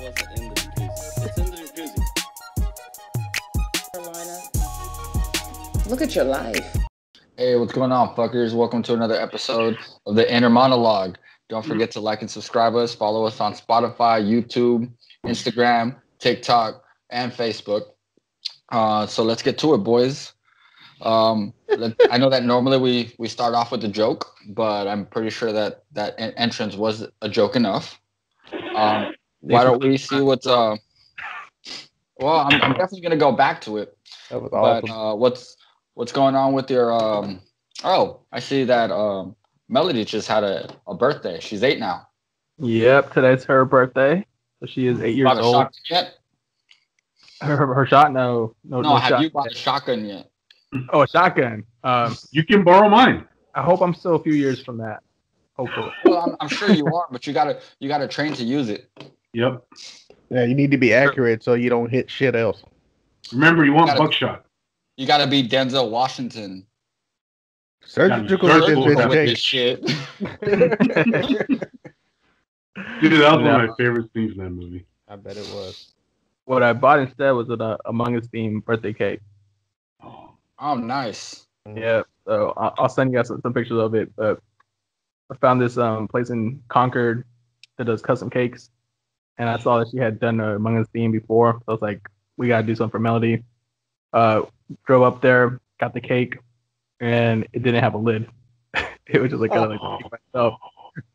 wasn't in the jacuzzi. It's in the jacuzzi. Carolina. Look at your life. Hey, what's going on, fuckers? Welcome to another episode of the Inner Monolog. Don't forget to like and subscribe us. Follow us on Spotify, YouTube, Instagram, TikTok, and Facebook. Uh, so let's get to it, boys. Um, let- I know that normally we we start off with a joke, but I'm pretty sure that that entrance was a joke enough. Um, why don't we see what's uh? Well, I'm, I'm definitely gonna go back to it. That was But awesome. uh, what's what's going on with your um? Oh, I see that um, Melody just had a, a birthday. She's eight now. Yep, today's her birthday. So she is eight years Bought a old. shotgun yet? Her, her, her shot? No, no, No, no have shot. you bought a shotgun yet? Oh, a shotgun. Um, You can borrow mine. I hope I'm still a few years from that. Hopefully. Well, I'm, I'm sure you are, but you gotta you gotta train to use it. Yep. Yeah, you need to be accurate so you don't hit shit else. Remember, you want Gotta- buckshot. You gotta be Denzel Washington Surgical Surgical with with this this shit. Dude, that was one of my favorite scenes in that movie. I bet it was. What I bought instead was an uh, Among Us themed birthday cake. Oh, Oh, nice. Yeah, so I'll, I'll send you guys some, some pictures of it. But I found this um place in Concord that does custom cakes, and I saw that she had done a Among Us theme before. So I was like, we gotta do something for Melody. Uh, drove up there, got the cake, and it didn't have a lid. it was just like kind of like the cake by itself.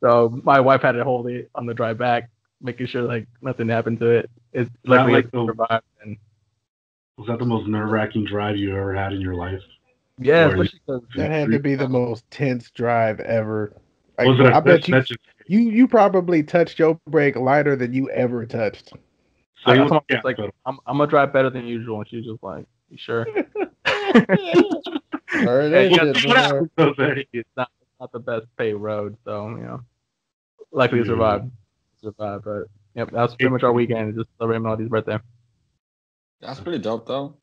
So my wife had to hold it on the drive back, making sure like nothing happened to it. It Not luckily like the- survived. And was that the most nerve wracking drive you ever had in your life? yeah, Or- especially 'cause That had to be the most tense drive ever. Like, Was it a I bet you, you you probably touched your brake lighter than you ever touched. I same got with someone the was like, gas I'm, I'm gonna drive better than usual, and she's just like, "You sure?" Heard Hey, that you shit, pedal. boy. pedal. Jose. it's not not the best paved road, so you know, luckily Yeah. survived. Survived, but yep, that was pretty much our weekend. Just celebrating Melody's birthday. That's pretty dope, though.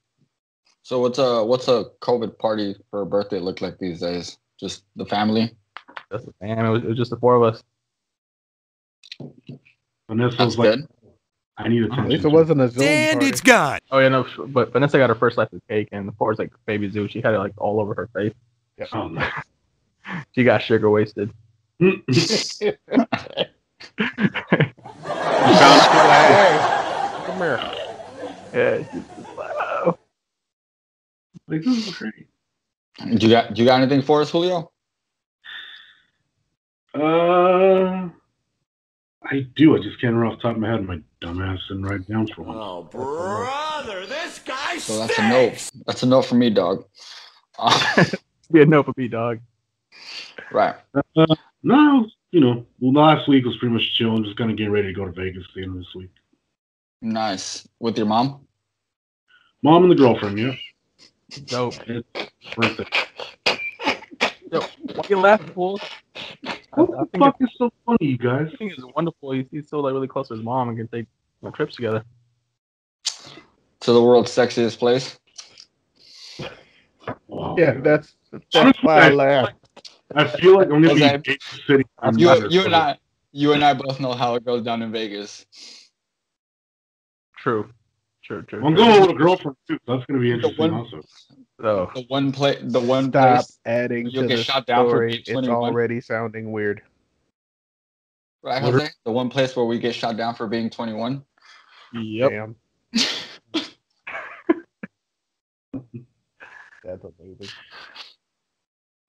So what's a what's a COVID party for a birthday look like these days? Just the family. That's the fam. It was, it was just the four of us. Vanessa That's was like, good. I need At attention. least it wasn't a Zoom And party. it's gone. Oh yeah, no, but Vanessa got her first slice of cake, and the four is like baby zoo. She had it like all over her face. Oh, no. She got sugar wasted. You found Come here. Yeah, she's just like, oh. like this is great. Do you got do you got anything for us, Julio? Uh, I do. I just can't remember off the top of my head. My dumbass didn't write down for one. Oh, brother, this guy So that's a no. That's a no for me, dog. Uh, be a no for me, dog. right. Uh, no, you know, well, last week was pretty much chill. I'm just kind of getting ready to go to Vegas at the end of this week. Nice. With your mom? Mom and the girlfriend, yeah. Dope. Birthday. Yo, why you laughing, fool? I, What I the think fuck is so funny, you guys? I think it's wonderful. He's, he's so like really close to his mom and can take you know, trips together. To the world's sexiest place? Wow. Yeah, oh, that's that's why I laugh. I feel like I'm gonna be Jose, in Vegas City. I'm You, you and a- I you and I both know how it goes down in Vegas. True. True, true. I'm going with a girlfriend too. That's gonna be interesting. one- Also, So, The one oh. play the one Stop place adding You'll to get the shot down for story. being It's already sounding weird. right, Jose? The one place where we get shot down for being twenty one. yep. Damn. That's amazing.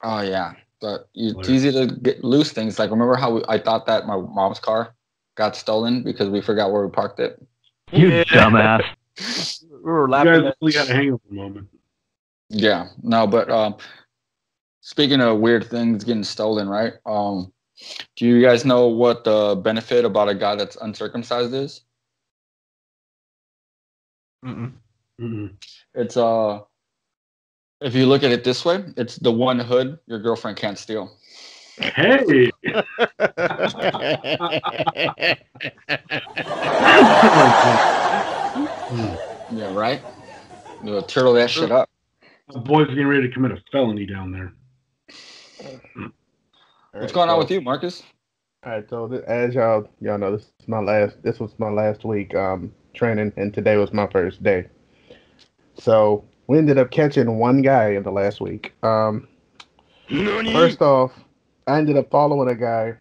Oh yeah. But it's easy to get loose things. Like remember how we, I thought that my mom's car got stolen because we forgot where we parked it? You dumbass. We were you laughing guys really got to hang up a moment. Yeah, no, but um, speaking of weird things getting stolen, right? Um, do you guys know what the benefit about a guy that's uncircumcised is? Mm-mm. Mm-mm. It's uh, if you look at it this way, it's the one hood your girlfriend can't steal. Hey, Yeah, right. You turtle that shit up. the boys getting ready to commit a felony down there. What's going on with you, Marcus? All right, so th- as y'all y'all know, this is my last. This was my last week um, training, and today was my first day. So we ended up catching one guy in the last week. Um, first off, I ended up following a guy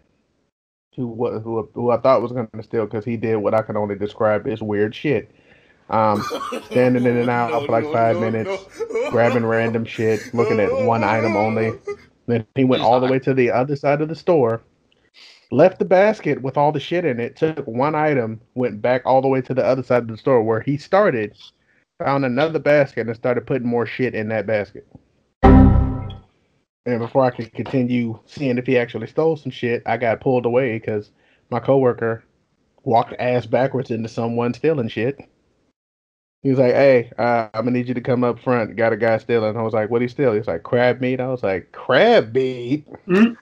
who wa- who who I thought was going to steal because he did what I can only describe as weird shit. Um, standing in and out for like five minutes, grabbing random shit, looking at one item only. Then he went all the way to the other side of the store, left the basket with all the shit in it, took one item, went back all the way to the other side of the store where he started, found another basket, and started putting more shit in that basket. And before I could continue seeing if he actually stole some shit, I got pulled away because my coworker walked ass backwards into someone stealing shit. He was like, "Hey, uh, I'm gonna need you to come up front. Got a guy stealing." I was like, "What he steal?" He was like, "Crab meat." I was like, "Crab meat." Hmm?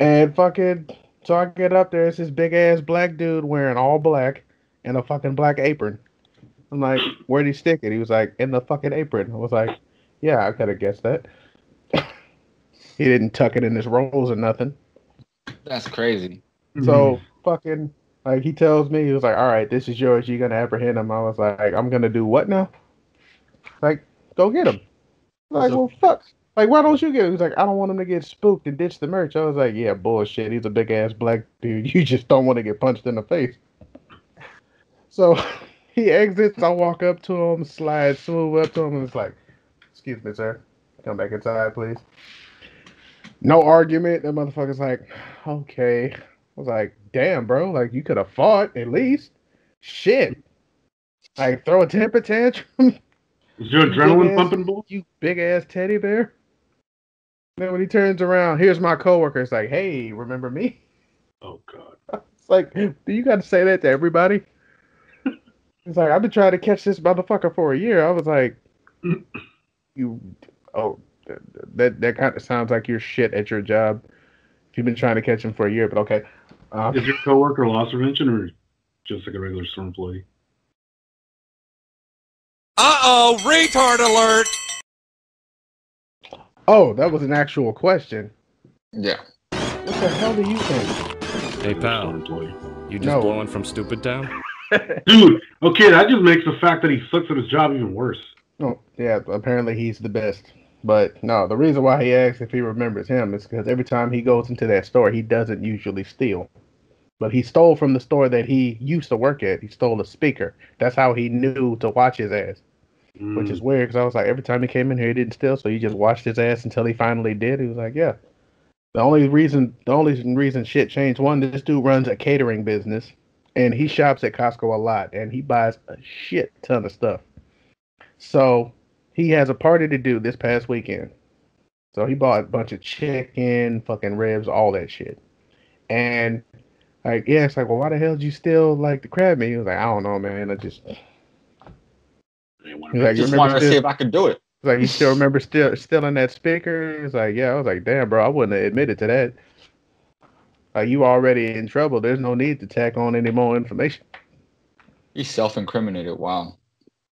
And fucking, so I get up there. It's this big ass black dude wearing all black and a fucking black apron. I'm like, "Where'd he stick it?" He was like, "In the fucking apron." I was like, "Yeah, I could have guessed that." he didn't tuck it in his rolls or nothing. That's crazy. So fucking like he tells me he was like, "All right, this is yours. You're gonna apprehend him." I was like, "I'm gonna do what now?" Like, go get him. Like, well, fuck. Like, why don't you get him? He's like, I don't want him to get spooked and ditch the merch. I was like, yeah, bullshit. He's a big ass black dude. You just don't want to get punched in the face. So he exits. I walk up to him, slide smooth up to him, and it's like, excuse me, sir. Come back inside, please. No argument. That motherfucker's like, okay. I was like, damn, bro. Like, you could have fought at least. Shit. Like, throw a temper tantrum. Is your adrenaline big-ass- pumping, bull? You big ass teddy bear. Then when he turns around, here's my coworker. It's like, hey, remember me? Oh God. It's like, do you got to say that to everybody? It's like I've been trying to catch this motherfucker for a year. I was like, you, oh, that that kind of sounds like you're shit at your job. If you've been trying to catch him for a year, but okay. Uh, Is your coworker loss prevention or just like a regular store employee? Uh-oh, retard alert! oh, that was an actual question. Yeah. What the hell do you think? Hey Store pal, you just No. blowing from Stupid Town? Dude, okay, that just makes the fact that he sucks at his job even worse. Oh, yeah, apparently he's the best. But no, the reason why he asks if he remembers him is because every time he goes into that store, he doesn't usually steal. But he stole from the store that he used to work at. He stole a speaker. That's how he knew to watch his ass, which Mm. is weird because I was like, every time he came in here, he didn't steal, so he just watched his ass until he finally did. He was like, yeah. The only reason, the only reason shit changed, one, this dude runs a catering business, and he shops at Costco a lot, and he buys a shit ton of stuff. So he has a party to do this past weekend. So he bought a bunch of chicken, fucking ribs, all that shit. And like, yeah, it's like, well, why the hell did you steal like the crab meat? He was like, I don't know, man. I just he's They want like, Just remember wanted to see if I could do it. he's like, you still remember still stealing that speaker? He's like, yeah. I was like, damn, bro, I wouldn't have admitted to that. Like, you already in trouble. There's no need to tack on any more information. He self-incriminated. Wow.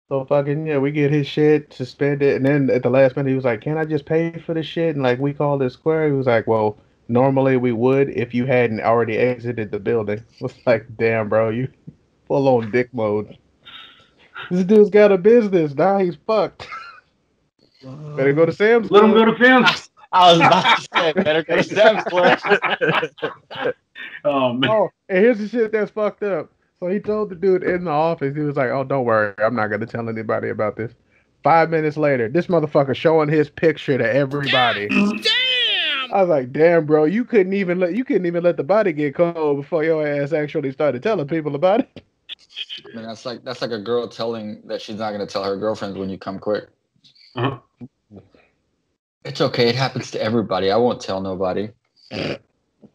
So fucking yeah, we get his shit suspended, and then at the last minute he was like, "Can I just pay for this shit?" And like we called it square. He was like, "Well, normally we would if you hadn't already exited the building." I was like, "Damn, bro, you full on dick mode." This dude's got a business now. He's fucked. Uh, better go to Sam's. Let him go to Sam's. I was about to say, better go to Sam's Club. Oh man. Oh, and here's the shit that's fucked up. So he told the dude in the office, he was like, "Oh, don't worry, I'm not gonna tell anybody about this." Five minutes later, this motherfucker showing his picture to everybody. Damn! I was like, "Damn, bro, you couldn't even let you couldn't even let the body get cold before your ass actually started telling people about it." I mean, that's like that's like a girl telling that she's not gonna tell her girlfriends when you come quick. Uh-huh. It's okay. It happens to everybody. I won't tell nobody.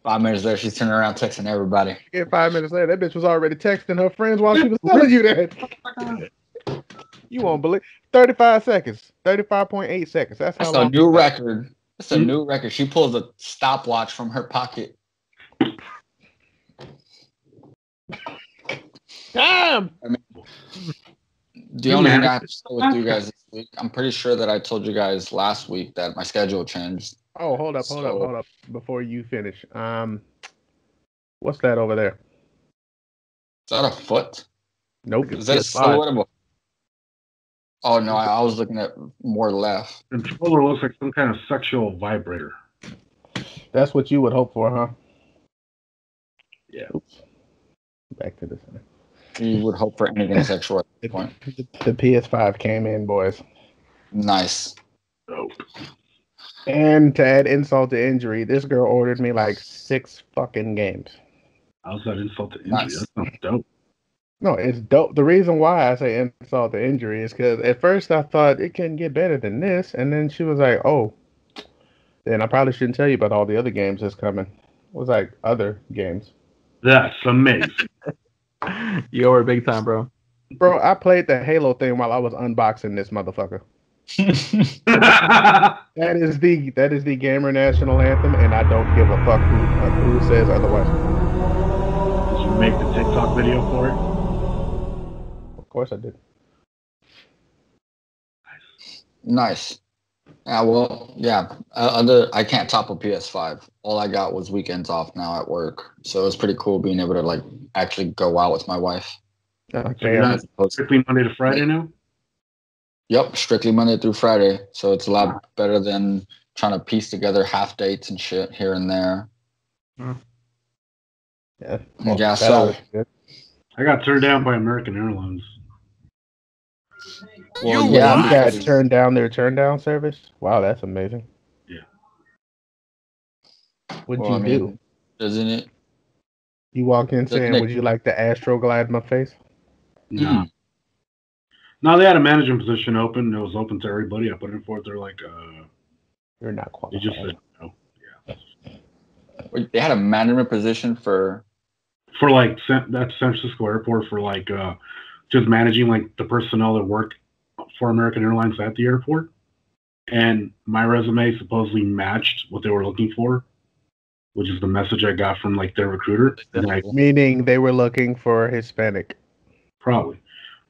Five minutes later, she's turning around texting everybody. Again, five minutes later, that bitch was already texting her friends while she was telling you that. You won't believe. Thirty-five seconds. Thirty-five point eight seconds. That's how That's a new record. That's a new record. She pulls a stopwatch from her pocket. Damn. The only thing I have to share with you guys this week, I'm pretty sure that I told you guys last week that my schedule changed. Oh, hold up, hold up, hold up. Before you finish, um, what's that over there? Is that a foot? Nope. Is that a silhouette of a? Oh no, I, I was looking at more left. Controller looks like some kind of sexual vibrator. That's what you would hope for, huh? Yeah. Oops. Back to the center. You would hope for anything sexual at The, this point. the PS5 came in, boys. Nice. Dope. And to add insult to injury, this girl ordered me like six fucking games. How's that insult to injury? Nice. That sounds dope. No, it's dope. The reason why I say insult to injury is because at first I thought it can get better than this, and then she was like, "Oh, then I probably shouldn't tell you about all the other games that's coming." It was like other games, That's amazing. You over big time, bro. bro. I played the Halo thing while I was unboxing this motherfucker. That is the that is the gamer national anthem, and I don't give a fuck who uh, who says otherwise. Did you make the TikTok video for it? Of course I did. nice. Yeah, well, yeah. Uh, other, I can't top a PS5. All I got was weekends off now at work, so it was pretty cool being able to like actually go out with my wife. Uh, So you're damn. not strictly Monday to Friday now? Yep, strictly Monday through Friday. So it's a lot better than trying to piece together half dates and shit here and there. Yeah, Yeah, so- good. I got turned down by American Airlines. Well, You yeah, You what? got turned down their turn down service. Wow, that's amazing. Yeah. What'd well, you I do? mean, Doesn't it? You walk in Doesn't saying, it- "Would you like to astroglide my face?" No. No, they had a management position open. It was open to everybody. I put in for it. They're like, uh, You're not qualified." they just said no. Wait, They had a management position for. For like San, that's San Francisco Airport for like uh, just managing like the personnel that work for American Airlines at the airport. And my resume supposedly matched what they were looking for, which is the message I got from like their recruiter. And I Meaning they were looking for Hispanic. Probably.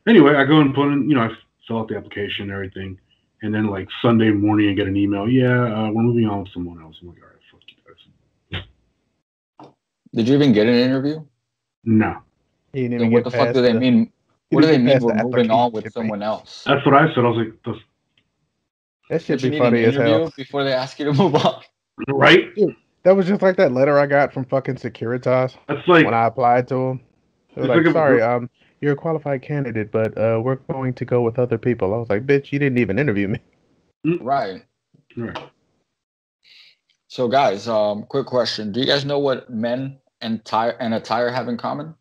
Anyway, I go and put in, you know, I fill out the application and everything. And then, like, Sunday morning, I get an email. Yeah, uh, we're moving on with someone else. I'm like, all right, fuck you guys. Did you even get an interview? No. He didn't Then even what get the fuck past do they the- mean? He What do they mean we're moving on with someone else? That's what I said. I was like, the, That should Don't you be funny as hell. before they ask you to move on. right? That was just like that letter I got from fucking Securitas That's like, when I applied to them. They were It's like, like a- "Sorry, um, you're a qualified candidate, but uh, we're going to go with other people." I was like, "Bitch, you didn't even interview me." Right. right. So, guys, um, quick question: Do you guys know what men and tire and attire have in common?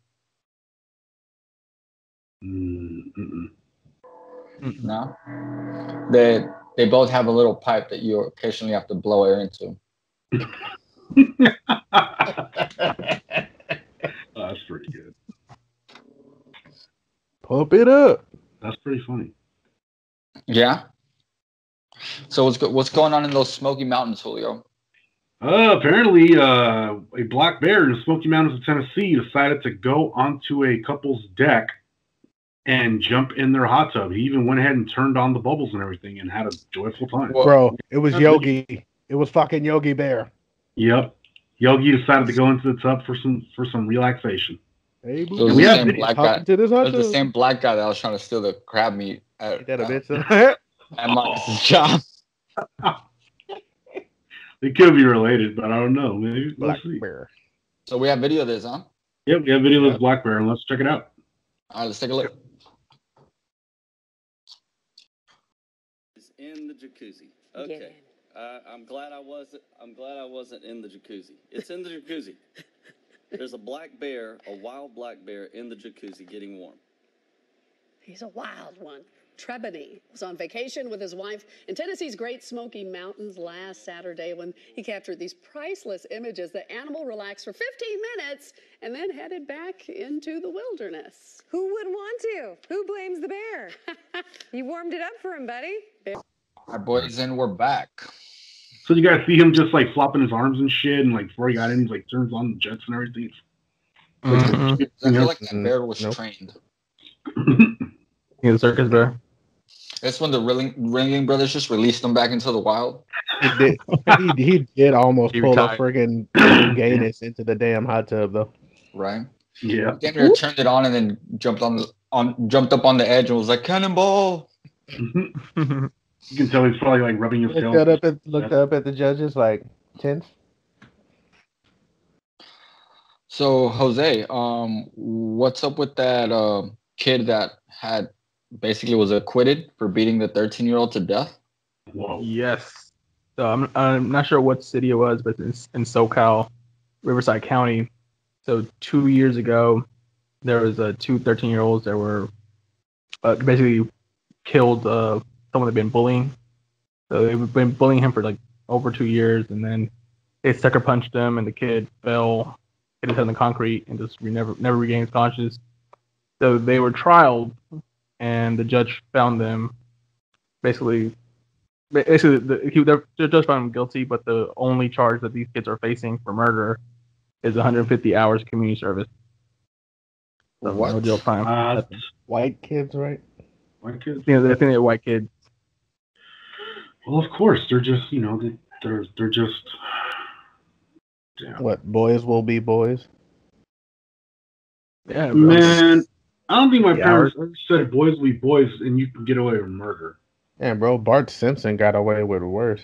Mm, mm-mm. No. They they both have a little pipe that you occasionally have to blow air into. Oh, that's pretty good. Pump it up. That's pretty funny. Yeah. So what's go- what's going on in those Smoky Mountains, Julio? Uh, apparently, uh, a black bear in the Smoky Mountains of Tennessee decided to go onto a couple's deck and jump in their hot tub. He even went ahead and turned on the bubbles and everything and had a joyful time. Well, Bro, it was Yogi. It was fucking Yogi Bear. Yep. Yogi decided to go into the tub for some for some relaxation. Hey, It was boo. the We have same black guy. into this hot was the same black guy that was trying to steal the crab meat at, Ain't that a uh, bitch? at Marcus's job. They could be related, but I don't know. Maybe we'll Black see. Bear. So we have video of this, huh? Yep, we have video of this black bear, and let's check it out. All right, let's take a look. Is in the jacuzzi. Okay. Uh, I'm glad I wasn't. I'm glad I wasn't in the jacuzzi. It's in the jacuzzi. There's a black bear, a wild black bear, in the jacuzzi getting warm. He's a wild one. Trebony was on vacation with his wife in Tennessee's Great Smoky Mountains last Saturday when he captured these priceless images. The animal relaxed for 15 minutes and then headed back into the wilderness. Who would want to? Who blames the bear? you warmed it up for him, buddy. Our boys in, we're back. So you guys see him just like flopping his arms and shit, and like before he got in, he like turns on the jets and everything. Mm-hmm. I feel like that bear was Nope. trained. He's a circus bear. That's when the Ringling, Ringling Brothers just released him back into the wild. He did. he, he did almost He pull a retired. friggin' gayness into the damn hot tub though. Right? Yeah. Damn near turned it on and then jumped on the on jumped up on the edge and was like cannonball. you can tell he's probably like rubbing his tail. Looked up at looked up at the judges like tense. So Jose, um, what's up with that uh, kid that had basically was acquitted for beating the 13 year old to death? Whoa. Yes. So I'm I'm not sure what city it was, but it's in SoCal, Riverside County. So two years ago, there was uh, two 13 year olds that were uh, basically killed uh, someone they've been bullying. So they've been bullying him for like over two years, and then they sucker punched him, and the kid fell, hit his head on the concrete, and just re- never never regained his conscious. So they were trialed, and the judge found them basically basically the, he, the the judge found him guilty, but the only charge that these kids are facing for murder is 150 hours community service. So What? No jail time. Uh, White kids, right? White kids? you know, I think they're white kids. Well, of course, they're just you know they, they're they're just. Damn. What boys will be boys. Yeah, bro. Man, I don't think my Yeah, parents ever said boys will be boys and you can get away with murder. Yeah, bro, Bart Simpson got away with worse.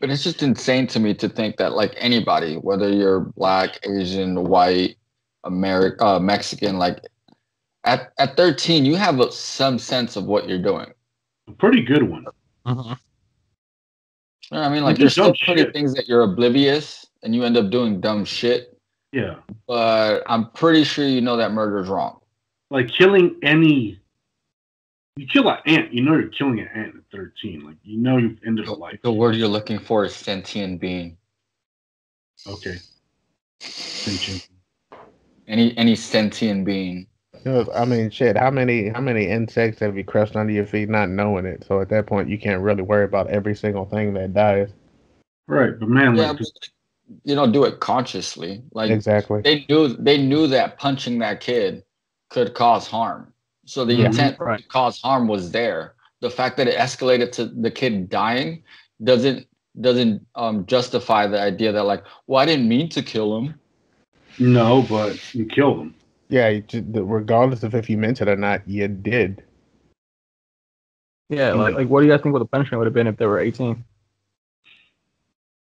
But it's just insane to me to think that like anybody, whether you're black, Asian, white, American, uh, Mexican, like at at 13, you have a, some sense of what you're doing. A pretty good one. Mhm. You know what I mean? Like there's still dumb pretty things that you're oblivious and you end up doing dumb shit. Yeah. But I'm pretty sure you know that murder is wrong. Like killing any. You kill an ant, you know you're killing an ant at 13. Like, you know you've ended a life. The word you're looking for is sentient being. Okay. Sentient. Any any sentient being. You know, I mean, shit. How many how many insects have you crushed under your feet not knowing it? So at that point, you can't really worry about every single thing that dies. Right, but man, Yeah, like, but you don't do it consciously. Like Exactly. they knew they knew that punching that kid could cause harm. So the intent Right. to cause harm was there. The fact that it escalated to the kid dying doesn't doesn't um, justify the idea that like, well, I didn't mean to kill him. no, but you killed him. Yeah, regardless of if you meant it or not, you did. Yeah, like, like what do you guys think what the punishment would have been if they were 18?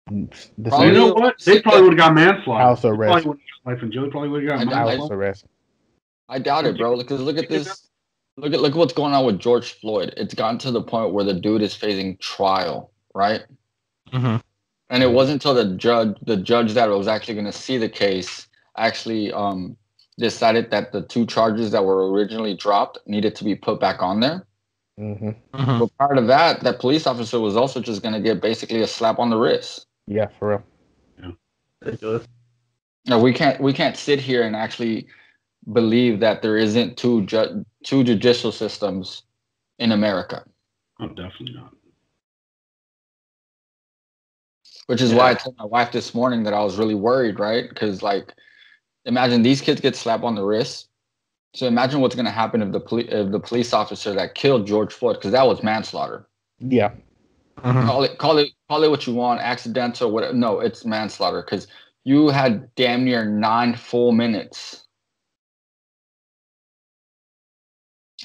The Probably- you know what? They probably would have got manslaughter. House arrest. Probably life in jail. Probably would have got I know, manslaughter. house arrest. I doubt it, bro. Because look at this. Look at look at what's going on with George Floyd. It's gotten to the point where the dude is facing trial, right? Mm-hmm. And it wasn't until the judge, the judge that was actually going to see the case, actually um, decided that the two charges that were originally dropped needed to be put back on there. hmm Mm-hmm. But part of that, that police officer was also just going to get basically a slap on the wrist. Yeah, for real. Ridiculous. No, we can't we can't sit here and actually believe that there isn't two ju- two judicial systems in America. Oh, definitely not. which is why I told my wife this morning that I was really worried, right? Because like, imagine these kids get slapped on the wrist. So imagine what's gonna happen if the poli- if the police officer that killed George Floyd, because that was manslaughter. Yeah. Mhm. Call it call it call it what you want, accidental, whatever. No, it's manslaughter because you had damn near nine full minutes.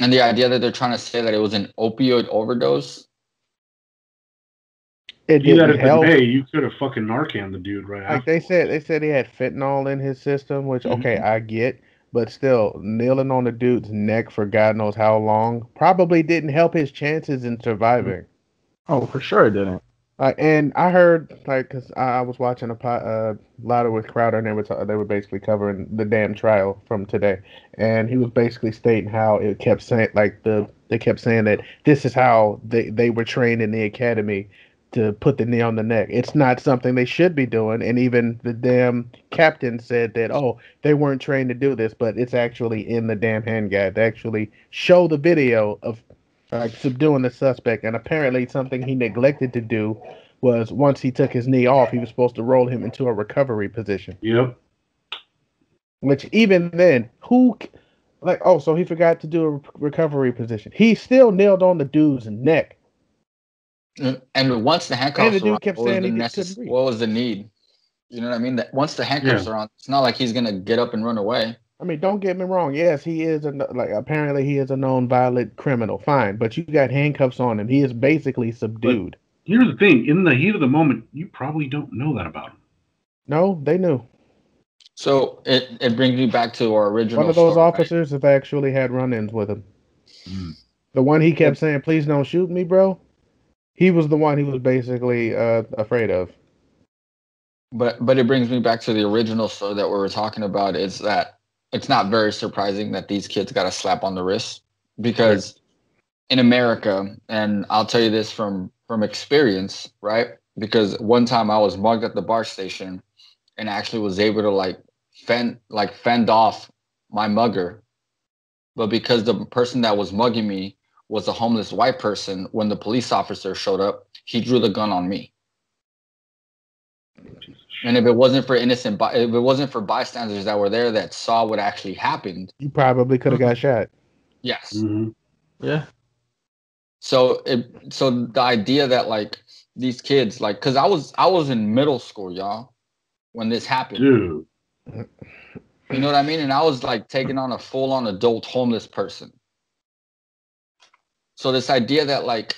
And the idea that they're trying to say that it was an opioid overdose. It You didn't help. today. You could have fucking Narcan the dude right Like they said, they said he had fentanyl in his system, which okay, Mhm. I get, but still kneeling on the dude's neck for God knows how long probably didn't help his chances in surviving. Oh, for sure it didn't. Uh, and I heard like because I, I was watching a po- uh, louder with Crowder, and they were ta- they were basically covering the damn trial from today, and he was basically stating how it kept saying like the they kept saying that this is how they they were trained in the academy to put the knee on the neck. It's not something they should be doing, and even the damn captain said that oh they weren't trained to do this, but it's actually in the damn hand guide. They actually show the video of like subduing the suspect, and apparently something he neglected to do was once he took his knee off, he was supposed to roll him into a recovery position. Yep. Which even then, who? Like, oh, so he forgot to do a recovery position. He still nailed on the dude's neck. And, and once the handcuffs dude were on, kept what was saying the necess- what was the need? You know what I mean? That once the handcuffs Yeah. are on, it's not like he's gonna get up and run away. I mean, don't get me wrong. Yes, he is a like apparently he is a known violent criminal. Fine, but you got handcuffs on him. He is basically subdued. Here's the thing: in the heat of the moment, you probably don't know that about him. No, they knew. So it, it brings me back to our original. One of those story, right? officers have actually had run-ins with him. Mm. The one he kept saying, "Please don't shoot me, bro." He was the one he was basically uh, afraid of. But but it brings me back to the original story that we were talking about. Is that it's not very surprising that these kids got a slap on the wrist because in America, and I'll tell you this from from experience, right? Because one time I was mugged at the bar station, and actually was able to like fend like fend off my mugger, but because the person that was mugging me was a homeless white person, when the police officer showed up, he drew the gun on me. And if it wasn't for innocent, by- if it wasn't for bystanders that were there that saw what actually happened, You probably could have got shot. yes. hmm Yeah. So it, so the idea that like these kids, like, cause I was I was in middle school, y'all, when this happened. Dude, You know what I mean? And I was like taking on a full on adult homeless person. So this idea that like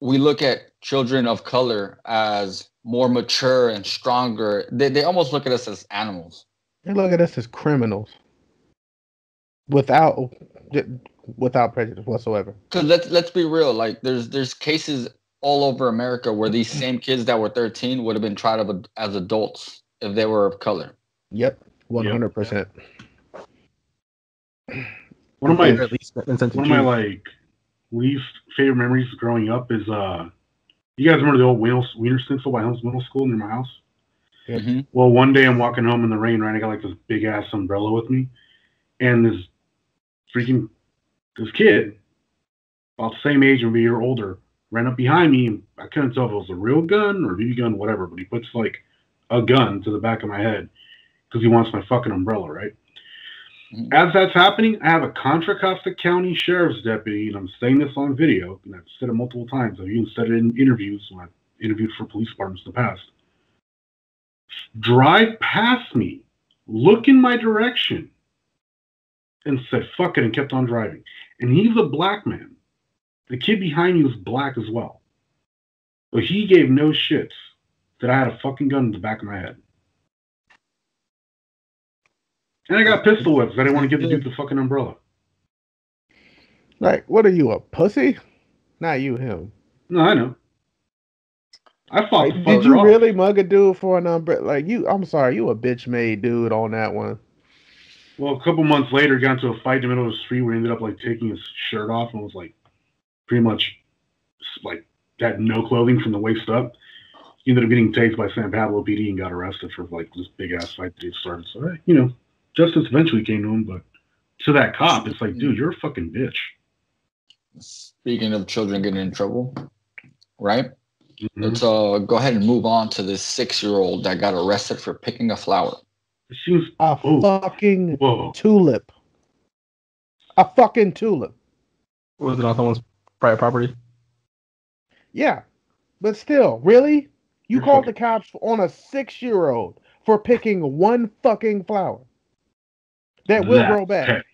we look at children of color as more mature and stronger, they, they almost look at us as animals. They look at us as criminals, without without prejudice whatsoever. Cause let's let's be real, like there's there's cases all over America where these same kids that were 13 would have been tried of, as adults if they were of color. Yep, one hundred percent. One of my at least been sent to one of my like least favorite memories growing up is uh, you guys remember the old Wiener, Wiener Schnitzel by Helms Middle School near my house? Yep. Mhm. Well, one day I'm walking home in the rain, right? I got like this big ass umbrella with me, and this freaking this kid, about the same age, maybe a year older, ran up behind me. I couldn't tell if it was a real gun or a BB gun, whatever. But he puts like a gun to the back of my head because he wants my fucking umbrella, right? Mhm. As that's happening, I have a Contra Costa County Sheriff's deputy, and I'm saying this on video, and I've said it multiple times. I've even said it in interviews when I've interviewed for police departments in the past drive past me, look in my direction, and said, fuck it, and kept on driving. And he's a black man. The kid behind me was black as well. But he gave no shits that I had a fucking gun in the back of my head. And I got pistol whips. I didn't want to give the dude the fucking umbrella. Like, what are you, a pussy? Not you, him. No, I know. I fought Like, did you off. really mug a dude for an umbrella? Like you, I'm sorry, you a bitch made dude on that one. Well, a couple months later, got into a fight in the middle of the street where he ended up like taking his shirt off and was like pretty much like had no clothing from the waist up. He ended up getting tased by San Pablo PD and got arrested for like this big ass fight that he started. So eh, you know, justice eventually came to him, but to that cop, it's like, dude, you're a fucking bitch. Speaking of children getting in trouble, right? Mhm. Let's uh go ahead and move on to this six year old that got arrested for picking a flower. She was A Oh. fucking whoa. tulip. A fucking tulip. Was it on someone's private property? Yeah, but still, really, you You're called the cops on a six-year-old for picking one fucking flower that will That's grow back.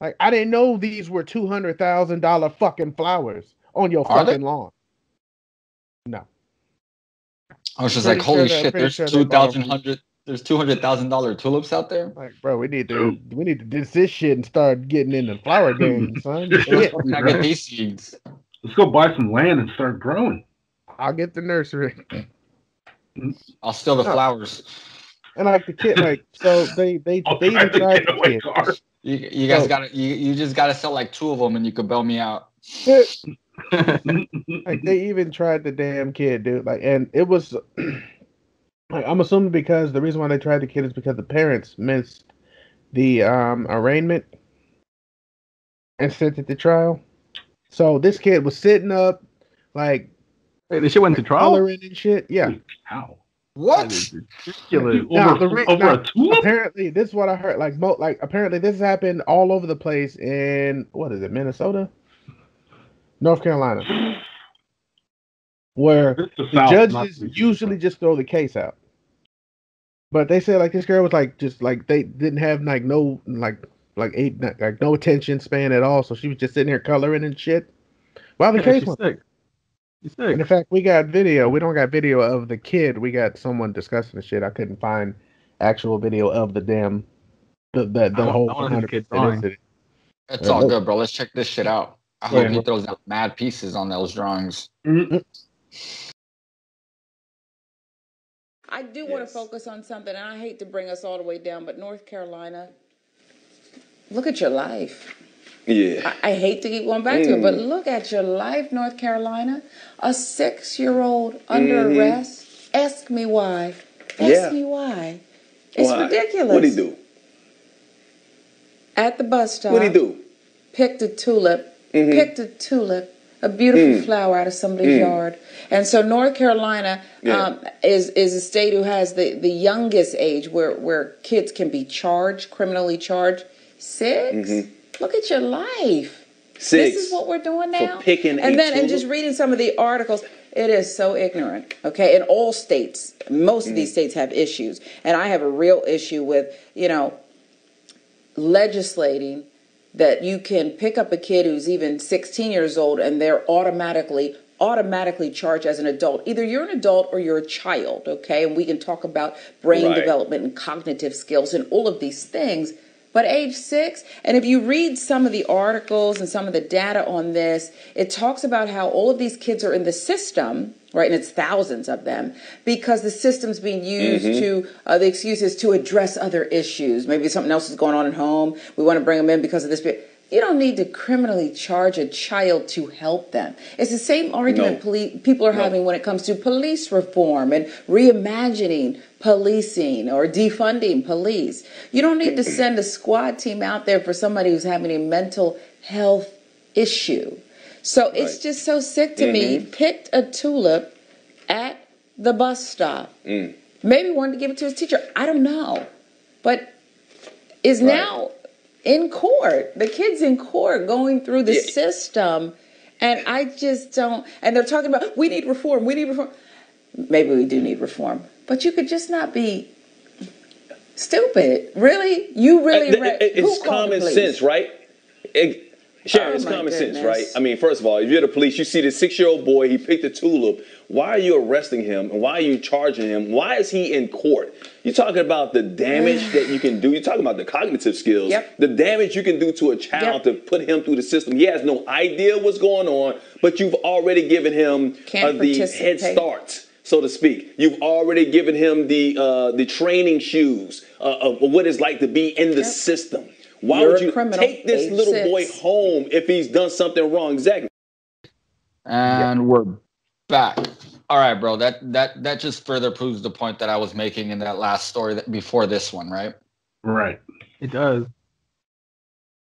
Like I didn't know these were two hundred thousand dollar fucking flowers on your Are they? fucking lawn. No, I was just Pretty like, holy sure shit, pretty there's sure they two bought 'em thousand from- hundred there's two hundred thousand dollar tulips out there. like bro, we need to we need to ditch this shit and start getting in the flower game, son. Shit. I get these seeds? Let's go buy some land and start growing. I'll get the nursery. I'll steal the No. flowers. And like the kid, like so they they I'll they drive the tried the getaway kid. car. You, you guys So- gotta you, you just gotta sell like two of them and you could bail me out. like they even tried the damn kid, dude. Like, and it was like I'm assuming because the reason why they tried the kid is because the parents missed the um arraignment and sent it to trial. So this kid was sitting up, like Wait, this shit went to trial? and shit. Yeah, How? What? That is ridiculous. Dude, Nah, over, the re- over nah, a tulip? apparently this is what I heard. Like mo like apparently this happened all over the place in what is it, Minnesota? North Carolina. Where the South, judges usually just throw the case out. But they said like this girl was like just like they didn't have like no like like eight like no attention span at all. So she was just sitting here coloring and shit. While the Yeah, case she's went. sick. She's sick. And in fact, we got video. We don't got video of the kid. We got someone discussing the shit. I couldn't find actual video of the damn the the, the I whole I wanna see the kid 100% drawing. incident. It's all good, bro. Let's check this shit out. I Yeah. hope he throws out mad pieces on those drawings. Mm-hmm. I do want to focus on something, and I hate to bring us all the way down, but North Carolina, look at your life. Yeah. I, I hate to keep going back to it, but Mm. look at your life, North Carolina. A six year old under Mhm. arrest. Ask me why. Ask Yeah. me why. It's Why? ridiculous. What'd he do? At the bus stop. What'd he do? Picked a tulip. Mhm. Picked a tulip. A beautiful Mm. flower out of somebody's Mm. yard. And so North Carolina Yeah. um, is is a state who has the, the youngest age where, where kids can be charged, criminally charged. 6 Mhm. Look at your life. Six. This is what we're doing now. For picking and then and just reading some of the articles, it is so ignorant. Okay, in all states, most of these Mm. states have issues, and I have a real issue with you know legislating that you can pick up a kid who's even 16 years old and they're automatically automatically charged as an adult either you're an adult or you're a child okay and we can talk about brain Right. development and cognitive skills and all of these things but age six and if you read some of the articles and some of the data on this it talks about how all of these kids are in the system right and it's thousands of them because the system's being used Mhm. to uh, the excuse is to address other issues maybe something else is going on at home we want to bring them in because of this you don't need to criminally charge a child to help them. It's the same argument No. poli- people are No. having when it comes to police reform and reimagining policing or defunding police. You don't need to send a squad team out there for somebody who's having a mental health issue. So it's just so sick to me. Mhm. Picked a tulip at the bus stop. Mm. Maybe wanted to give it to his teacher. I don't know. But is Right. now in court. The kid's in court going through the Yeah. system. And I just don't. And they're talking about we need reform. We need reform. Maybe we do need reform, but you could just not be stupid. Really, you really? Uh, Re- it- it's common sense, right? It, Sharon, Oh, it's my common sense, right? I mean, first of all, if you're the police, you see this six-year-old boy, he picked a tulip. Why are you arresting him and why are you charging him? Why is he in court? You're talking about the damage that you can do. You're talking about the cognitive skills, Yep. the damage you can do to a child to put him through the system. He has no idea what's going on, but you've already given him Can't uh, the head start so to speak. You've already given him the uh, the training shoes uh, of what it's like to be in the Yep. system. Why You're would you criminal, take this age little six. boy home if he's done something wrong? Exactly. And we're back. All right, bro. That that that just further proves the point that I was making in that last story that before this one, right? Right. It does.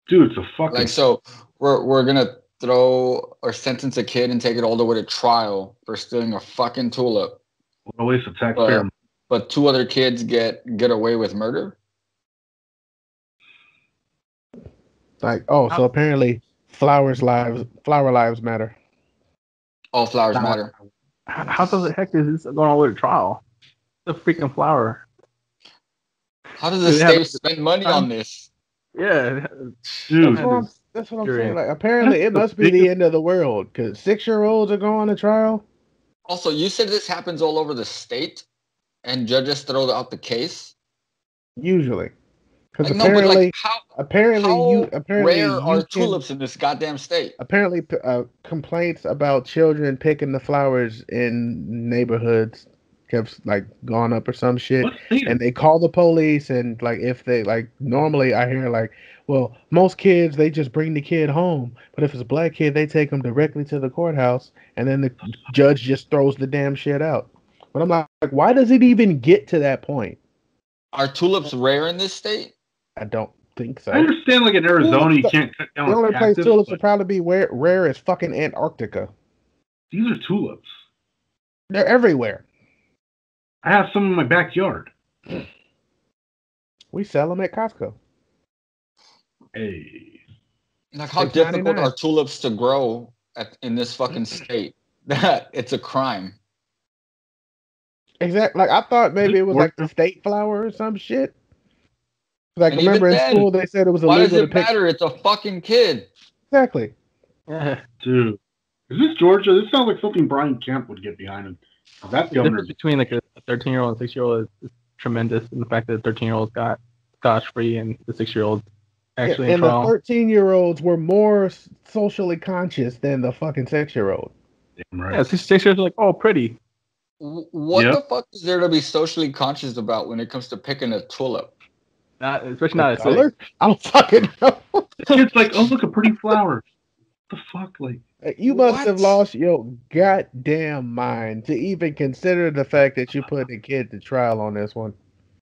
Dude, it's a fucking. Like so we're we're gonna throw or sentence a kid and take it all the way to trial for stealing a fucking tulip. what a waste of taxpayer But, but two other kids get get away with murder? Like, oh, so apparently flowers lives flower lives matter. All flowers Flower- matter. How, how the heck is this going all the way to trial? It's a freaking flower. How does the they have state a- spend money on this? Yeah. Dude, That's what I'm, that's You're saying. in. Like, apparently it That's the must be the end of the world because six year olds are going to trial. Also, you said this happens all over the state and judges throw out the case? Usually, because Like, no, apparently, like how apparently how you apparently rare you are can- tulips in this goddamn state? apparently uh, complaints about children picking the flowers in neighborhoods kept like gone up or some shit and they call the police and like if they like normally i hear like well most kids they just bring the kid home but if it's a black kid they take them directly to the courthouse and then the judge just throws the damn shit out but i'm like why does it even get to that point Are tulips rare in this state? i don't think so I understand, like in Arizona, you can't cut down the only with place tulips but would probably be rare, rare is fucking antarctica these are tulips. they're everywhere I have some in my backyard. We sell them at Costco. Hey. Like how difficult are tulips to grow at, in this fucking state? That it's a crime. Exactly. Like I thought maybe it was like the state flower or some shit. Like And remember in then, school they said it was a. Why does illegal to it pick. matter? It's a fucking kid. Exactly. Dude. Is this Georgia? This sounds like something Brian Kemp would get behind. Him. That The difference between like a 13 year old and 6 year old is, is tremendous. And the fact that the 13 year old got scotch free and the 6 year old actually in and the 13 year olds were more socially conscious than the fucking six year old. Damn right. Yeah, six year olds are like, oh, pretty. What Yep. the fuck is there to be socially conscious about when it comes to picking a tulip? Not, especially not at six. Color? I don't fucking know. The kid's like, oh look, a pretty flower. What the fuck? Like uh, You must have lost your goddamn mind to even consider the fact that you put a kid to trial on this one.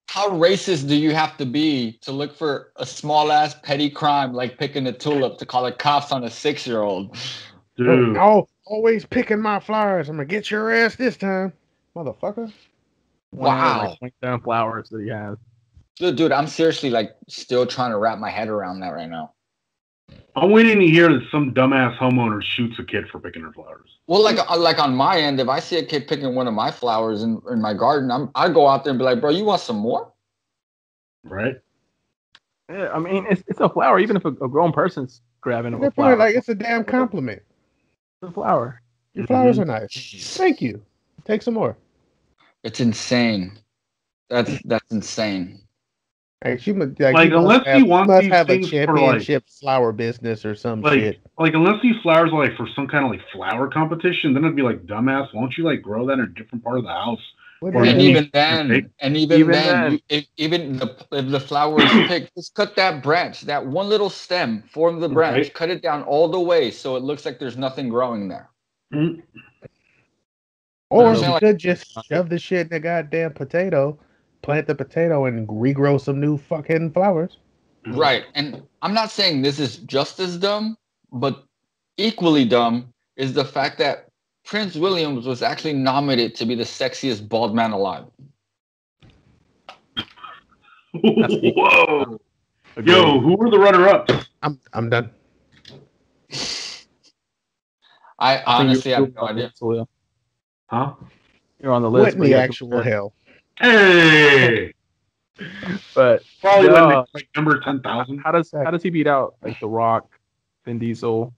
How racist do you have to be to look for a small ass petty crime like picking a tulip to call the cops on a six year old? dude. Oh, always picking my flowers. I'm gonna get your ass this time, motherfucker. One out of, Wow. Like 27 flowers that he has. Dude, dude, I'm seriously like still trying to wrap my head around that right now. I'm waiting to hear that some dumbass homeowner shoots a kid for picking her flowers. Well, like uh, like on my end, if I see a kid picking one of my flowers in, in my garden, I'm I go out there and be like, bro, you want some more? Right? Yeah, I mean, it's, it's a flower. Even if a, a grown person's grabbing At a flower, like it's a damn compliment. it's a flower. Your flowers Mhm. are nice. Jeez. Thank you. Take some more. It's insane. That's that's insane. Like she like, Like, you must unless have, he wants must these have a things for, like- championship flower business or some Like, shit. like unless these flowers are like for some kind of like flower competition, then it'd be like dumbass. Won't you like grow that in a different part of the house? What or And even then, Big- and even, even then, then. you, if, even the, if the flower is picked, just cut that branch, that one little stem, form the branch, Right. cut it down all the way so it looks like there's nothing growing there. Mm, Or I'm you like- could just shove the shit in a goddamn potato, plant the potato, and regrow some new fucking flowers. mm. Right. And I'm not saying this is just as dumb, but equally dumb is the fact that Prince Williams was actually nominated to be the sexiest bald man alive. Whoa. Agreed. Yo, who were the runner ups? I'm I'm done. I I think honestly you- have no idea. so, Huh? You're on the list. What in the have actual hell? Hey. But Probably Yeah. like, like number ten thousand. how does how does he beat out like The Rock, Vin Diesel?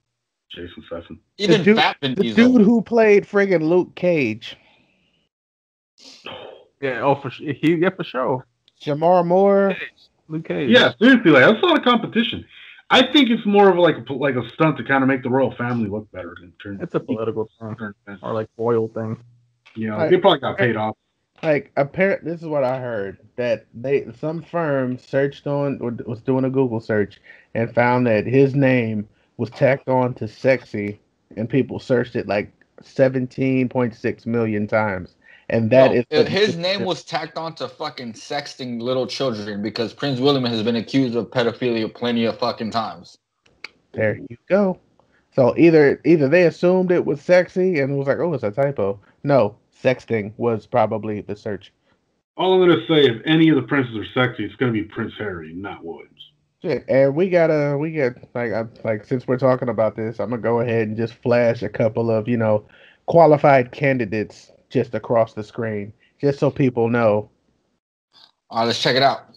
Jason Statham. Even dude- Fat Vin The Diesel. dude who played friggin' Luke Cage, Yeah, oh for sure. He yeah for sure. Jamar Moore. Luke Cage. Yeah, seriously, like that's a lot of competition. I think it's more of like a, like a stunt to kind of make the royal family look better. In turn, it's a political thing turn- or like royal thing. you know, Right. they probably got paid off. Like apparent, this is what I heard that they some firm searched on or was doing a Google search and found that his name was tacked on to sexy, and people searched it like seventeen point six million times, and that No, is uh, his name was tacked on to fucking sexting little children because Prince William has been accused of pedophilia plenty of fucking times. There you go. So either either they assumed it was sexy and was like, oh, it's a typo. No, sexting was probably the search. All I'm gonna say, if any of the princes are sexy, it's gonna be Prince Harry, not Williams. Shit, and we gotta we get like I, like since we're talking about this, I'm gonna go ahead and just flash a couple of you know qualified candidates just across the screen, just so people know. All right, let's check it out.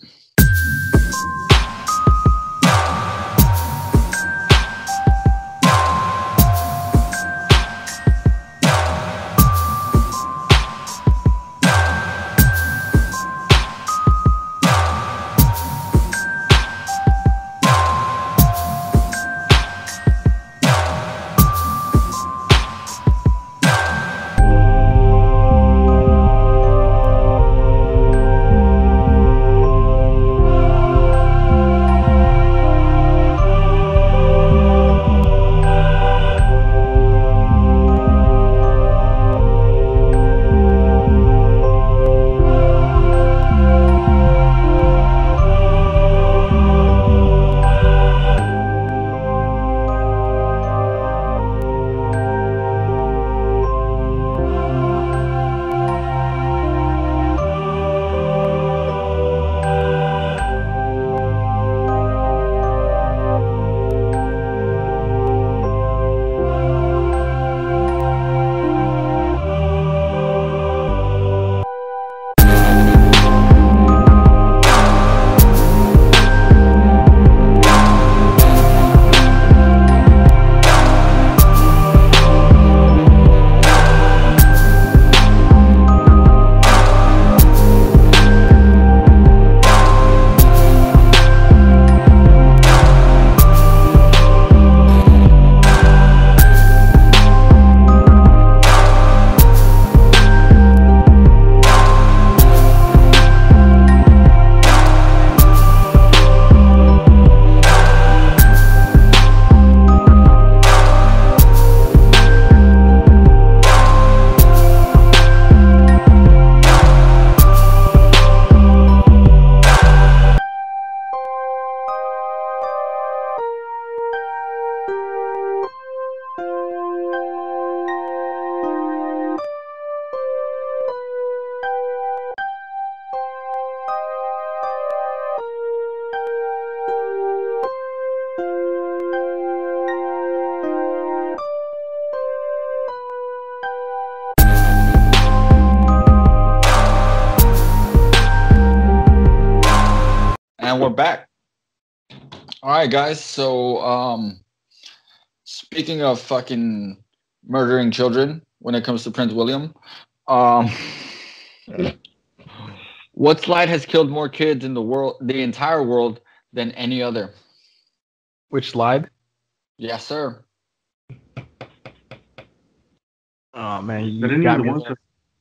Right, guys. So, um, speaking of fucking murdering children, when it comes to Prince William, um, what slide has killed more kids in the world, the entire world, than any other? Which slide? Yes, sir. Oh man, Is you it any got of the me ones there.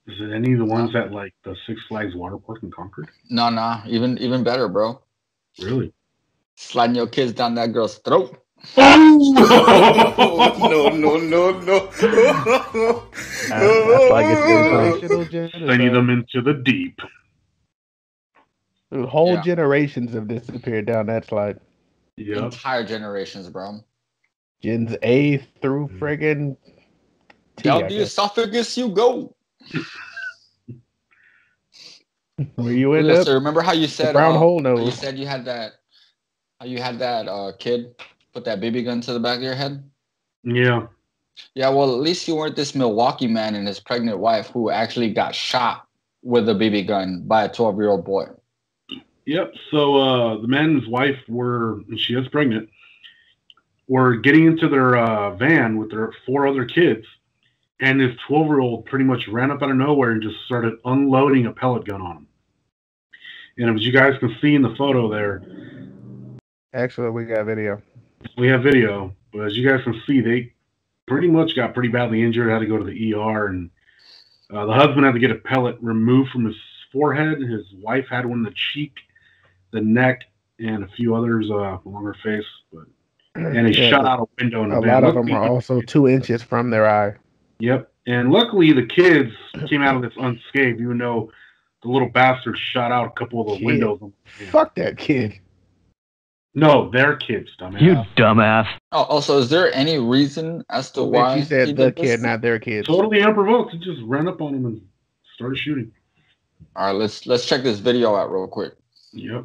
that, is it any of the ones at like the Six Flags water park in Concord? No, no, even even better, bro. Really? Sliding your kids down that girl's throat. no, no, no, no. That's, that's why I get you every time. Sending them into the deep. Whole Yeah. generations have disappeared down that slide. Yep. Entire generations, bro. Gens A through friggin' T, Down the esophagus you go. Where you end Yes, up? Remember how you said brown um, hole how You said you had that. You had that uh, kid put that BB gun to the back of your head. Yeah. Yeah, well, at least you weren't this Milwaukee man and his pregnant wife who actually got shot with a BB gun by a 12 year old boy. Yep. So uh, the man and his wife were, and she is pregnant, were getting into their uh, van with their four other kids, and this 12 year old pretty much ran up out of nowhere and just started unloading a pellet gun on him. And as you guys can see in the photo there, Actually, we got video. we have video, but as you guys can see, they pretty much got pretty badly injured, had to go to the ER, and uh, the husband had to get a pellet removed from his forehead. His wife had one in the cheek, the neck, and a few others uh, along her face. But and he Yeah, shot out a window in the A lot of them are also two inches from their eye. Yep. And luckily, the kids came out of this unscathed, even though the little bastard shot out a couple of the Kid. windows. Fuck that kid. No, their kids, dumbass. You dumbass. Oh, also, is there any reason as to why She said he the did this? kid, not their kid. Totally unprovoked. He just ran up on him and started shooting. All right, let's let's check this video out real quick. Yep.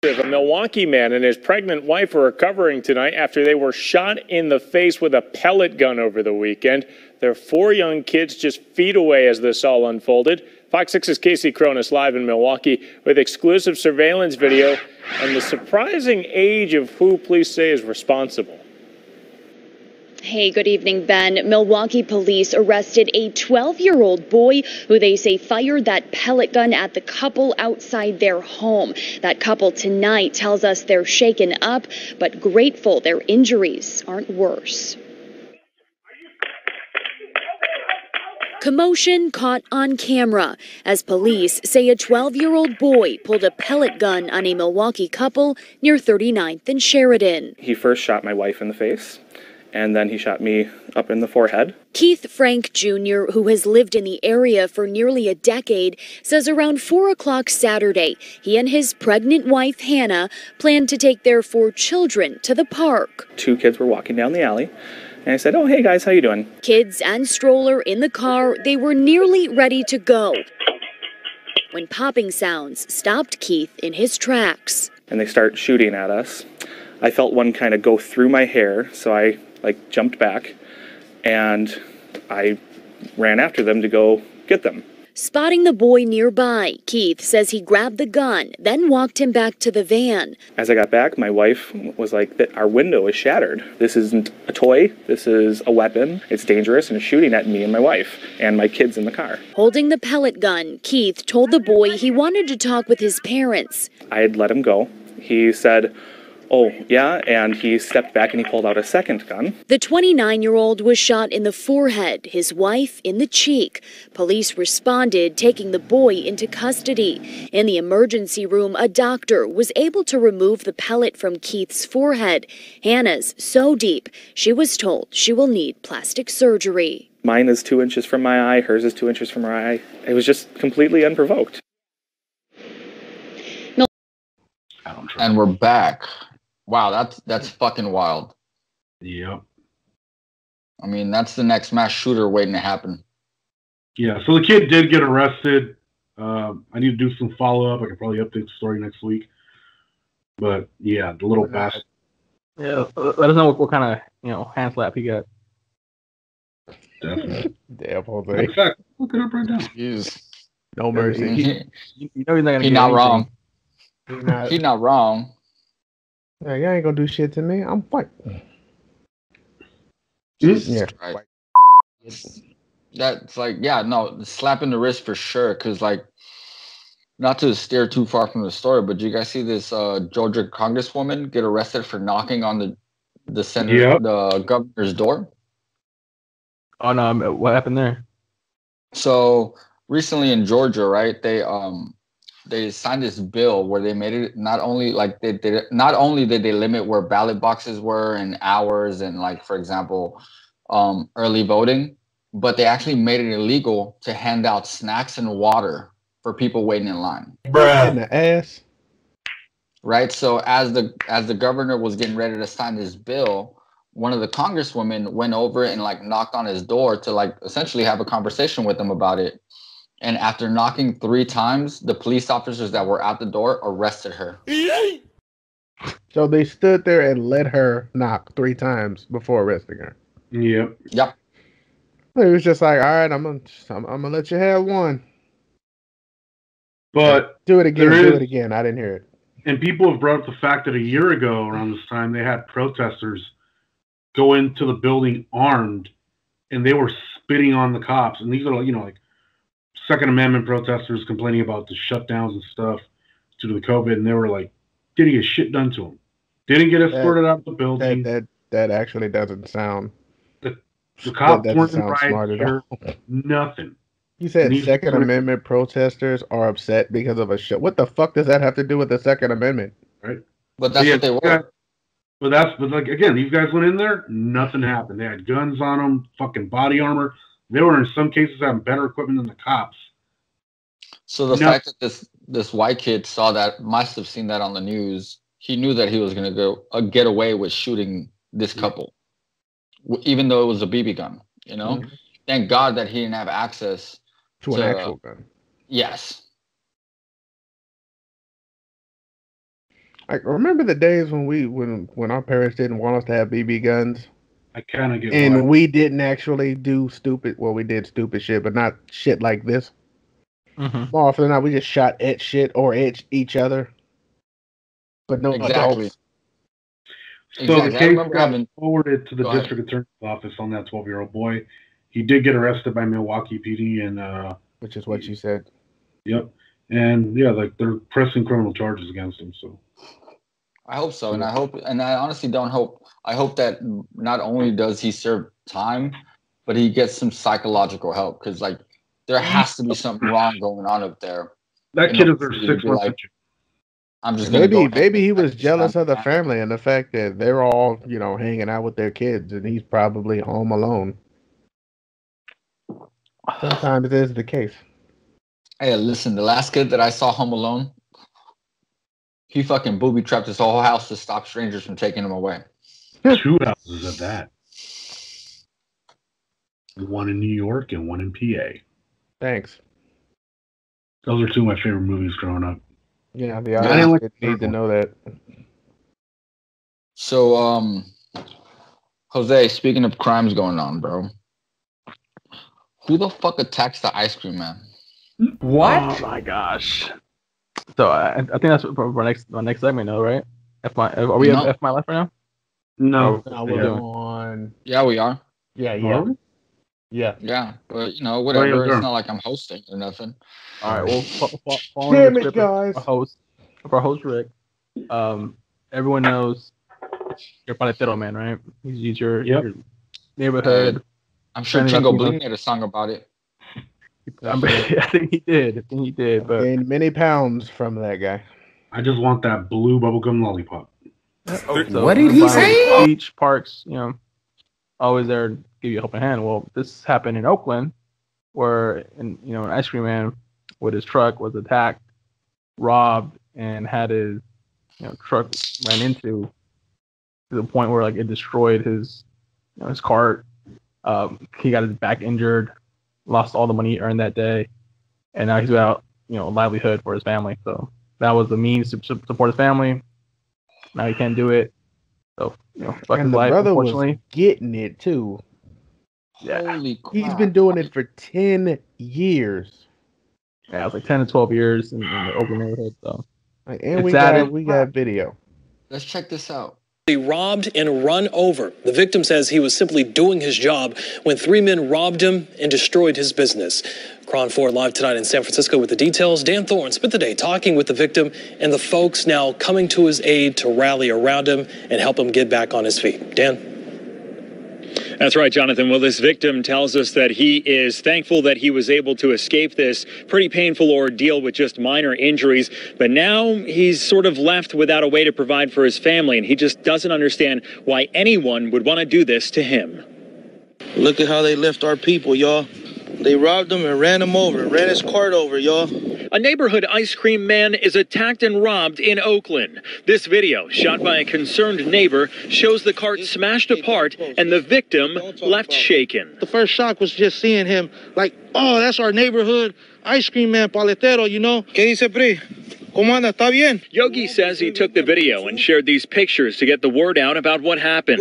There's A Milwaukee man and his pregnant wife are recovering tonight after they were shot in the face with a pellet gun over the weekend. Their four young kids just feet away as this all unfolded. Fox 6's Casey Cronus live in Milwaukee with exclusive surveillance video and the surprising age of who police say is responsible. Hey, good evening, Ben. Milwaukee police arrested a 12 year old boy who they say fired that pellet gun at the couple outside their home. That couple tonight tells us they're shaken up, but grateful their injuries aren't worse. Commotion caught on camera as police say a 12 year old boy pulled a pellet gun on a Milwaukee couple near 39th and Sheridan. He first shot my wife in the face, and then he shot me up in the forehead. Keith Frank Jr., who has lived in the area for nearly a decade, says around 4 o'clock Saturday, he and his pregnant wife, Hannah, planned to take their four children to the park. Two kids were walking down the alley, and I said, "Oh, hey guys, how you doing?" Kids and stroller in the car, they were nearly ready to go. When popping sounds stopped Keith in his tracks. and they start shooting at us. I felt one kind of go through my hair, so I like jumped back and I ran after them to go get them. Spotting the boy nearby, Keith says he grabbed the gun, then walked him back to the van. As I got back, my wife was like, "That our window is shattered. This isn't a toy. This is a weapon. It's dangerous and it's shooting at me and my wife and my kids in the car." Holding the pellet gun, Keith told the boy he wanted to talk with his parents. I had let him go. He said, "Oh, yeah," and he stepped back and he pulled out a second gun. The 29 year old was shot in the forehead, his wife in the cheek. Police responded, taking the boy into custody. In the emergency room, a doctor was able to remove the pellet from Keith's forehead. Hannah's so deep, she was told she will need plastic surgery. Mine is two inches from my eye. Hers is two inches from her eye. It was just completely unprovoked. And we're back. Wow, that's that's fucking wild. Yep. I mean, that's the next mass shooter waiting to happen. Yeah. So the kid did get arrested. Um, I need to do some follow up. I can probably update the story next week. But yeah, the little bastard. Yeah, uh, let us know what, what kind of you know hand slap he got. Definitely. Damn, Jose. In fact, look it up right now. Jeez. No mercy. You, you know he's not gonna He get not anything. wrong. He's not, He not wrong. Yeah, y'all ain't gonna do shit to me. I'm white. Jesus Yeah. Christ. That's like, yeah, no, slapping the wrist for sure. Cause like, not to steer too far from the story, but you guys see this uh, Georgia congresswoman get arrested for knocking on the the senator, Yep. the governor's door? Oh no, what happened there? So recently in Georgia, right? They um they signed this bill where they made it not only like they did not only did they limit where ballot boxes were and hours and like for example um early voting, but they actually made it illegal to hand out snacks and water for people waiting in line. In the ass. Right? So as the as the governor was getting ready to sign this bill, one of the congresswomen went over and like knocked on his door to like essentially have a conversation with him about it. And after knocking three times, the police officers that were at the door arrested her. So they stood there and let her knock three times before arresting her. Yep. Yep. It was just like, all right, I'm gonna, I'm, I'm gonna let you have one. But Do it again. There Do it again. I didn't hear it. and people have brought up the fact that a year ago around this time they had protesters go into the building armed and they were spitting on the cops and these are you know like second amendment protesters complaining about the shutdowns and stuff due to the covid and they were like didn't get shit done to them didn't get escorted out of the building That that that actually doesn't sound. the cops that weren't doesn't in smart at all. nothing You said These- Second Amendment protesters are upset because of a shit. What the fuck does that have to do with the Second Amendment? right But that's Yeah, what they were. guys- But that's but like again, these guys went in there, nothing happened. They had guns on them, fucking body armor. They were in some cases having better equipment than the cops. So the No. fact that this this white kid saw that must have seen that on the news. He knew that he was gonna go uh, get away with shooting this couple, w- even though it was a BB gun. You know, Mhm. thank God that he didn't have access To an to- actual gun. Yes, Like remember the days when we when when our parents didn't want us to have BB guns I kind of get and why. we didn't actually do stupid. Well, we did stupid shit, but not shit like this. Mm-hmm. More often than not, we just shot at shit or at each other. But no Exactly. adults. So Exactly. The case remember got having- forwarded to the Go ahead. district attorney's office on that 12 year old boy. He did get arrested by Milwaukee PD, and uh, Which is what you said. yep, and yeah, like they're pressing criminal charges against him. So I hope so, and I hope, and I honestly don't hope. I hope that not only does he serve time, but he gets some psychological help because, like, there has to be something wrong going on up there. that kid know, is there for you to six months. like. I'm just gonna go Maybe ahead maybe he was jealous of the family and the fact that they're all you know hanging out with their kids and he's probably home alone. Sometimes it is the case. Hey, listen, the last kid that I saw home alone, he fucking booby trapped his whole house to stop strangers from taking him away. Two houses of that. One in New York and one in PA. Thanks. Those are two of my favorite movies growing up. Yeah, the I didn't audience like need to know that. So, um, Jose, speaking of crimes going on, bro, who the fuck attacks the ice cream man? What? Oh my gosh. So I, I think that's for for our next our next segment, though, right? F my are we No. F my life right now? No. Oh, Now yeah. we're on. Yeah, we are. Yeah, yeah, yeah. Yeah, but you know, whatever. yeah, It's sure. not like I'm hosting or nothing. All right. Well, fo- fo- following Damn the it, script of guys. our host, of our host Rick, um, everyone knows you're Paletero man, right? He's, he's your, Yep. your neighborhood. I'm sure Friendly Chingo Latino. Bling made a song about it. I'm- I think he did. I think he did. But Gained many pounds from that guy. I just want that blue bubblegum lollipop. So, What did he Brown say? Beach parks, you know, always there to give you a helping hand. Well, this happened in Oakland, where an, you know an ice cream man with his truck was attacked, robbed, and had his you know truck ran into to the point where like it destroyed his you know his cart. Um, he got his back injured, lost all the money he earned that day, and now he's without you know a livelihood for his family. So that was the means to support his family. Now he can't do it. So you know, fuck And his the life. brother Unfortunately, was getting it too. yeah, Holy crap! He's been doing it for ten years. yeah, it was like ten to twelve years in, in the Oakland neighborhood. So Like, and It's we got added- we got video. Let's check this out. Robbed and run over. The victim says he was simply doing his job when three men robbed him and destroyed his business. KRON 4 live tonight in San Francisco with the details. Dan Thorne spent the day talking with the victim and the folks now coming to his aid to rally around him and help him get back on his feet. Dan? That's right, Jonathan. Well, this victim tells us that he is thankful that he was able to escape this pretty painful ordeal with just minor injuries. But now he's sort of left without a way to provide for his family, and he just doesn't understand why anyone would want to do this to him. Look at how they left our people, y'all. They robbed him and ran him over, ran his cart over, y'all. A neighborhood ice cream man is attacked and robbed in Oakland. This video, shot by a concerned neighbor, shows the cart smashed apart and the victim left shaken. The first shock was just seeing him, like, oh, that's our neighborhood ice cream man, paletero, you know. ¿Qué dice, Pri? ¿Cómo anda? ¿Está bien? Yogi says he took the video and shared these pictures to get the word out about what happened.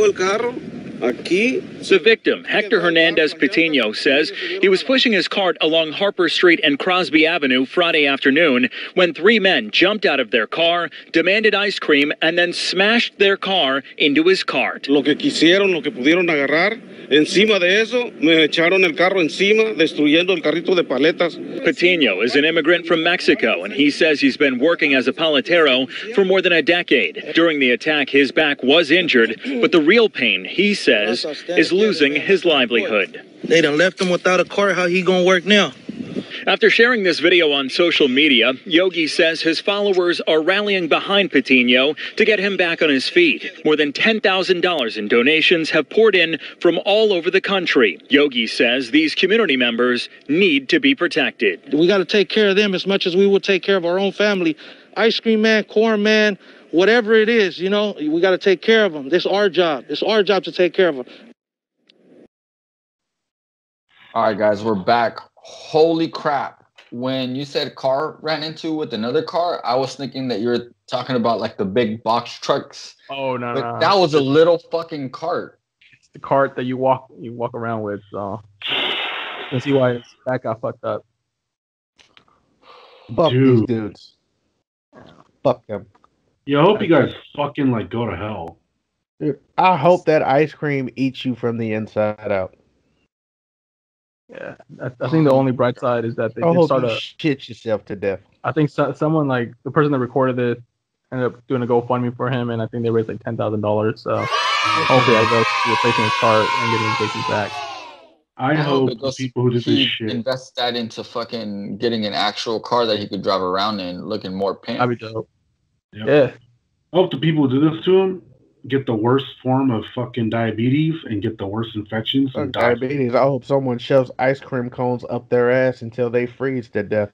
The victim, Hector Hernandez Patino, says he was pushing his cart along Harper Street and Crosby Avenue Friday afternoon when three men jumped out of their car, demanded ice cream, and then smashed their car into his cart. Lo que quisieron, lo que pudieron agarrar. Encima de eso, me echaron el carro encima, destruyendo el carrito de paletas. Patino is an immigrant from Mexico, and he says he's been working as a paletero for more than a decade. During the attack, his back was injured, but the real pain, he says, is losing his livelihood. They done left him without a car. How he gonna work now? After sharing this video on social media, Yogi says his followers are rallying behind Patino to get him back on his feet. More than $10,000 in donations have poured in from all over the country. Yogi says these community members need to be protected. We got to take care of them as much as we will take care of our own family. Ice cream man, corn man, whatever it is, you know, we got to take care of them. This is our job. It's our job to take care of them. All right, guys, we're back. Holy crap. When you said car ran into with another car, I was thinking that you were talking about like the big box trucks. Oh no, But no. that was a little fucking cart. It's the cart that you walk you walk around with. So you see why that got fucked up. Fuck these dudes. Fuck them. Yeah, I hope you guys fucking like go to hell. Dude, I hope that ice cream eats you from the inside out. Yeah, I, I think the only bright side is that they I did start you a. shit yourself to death. I think so, someone like the person that recorded this ended up doing a GoFundMe for him, and I think they raised like ten thousand dollars. So hopefully, I go to replacing his cart and getting his business back. I, hope it the people who did this shit. invest that into fucking getting an actual car that he could drive around in, looking more pimp. That'd be dope. Yep. Yeah. I hope the people who do this to him get the worst form of fucking diabetes and get the worst infections Fuck and diabetes. I hope someone shoves ice cream cones up their ass until they freeze to death.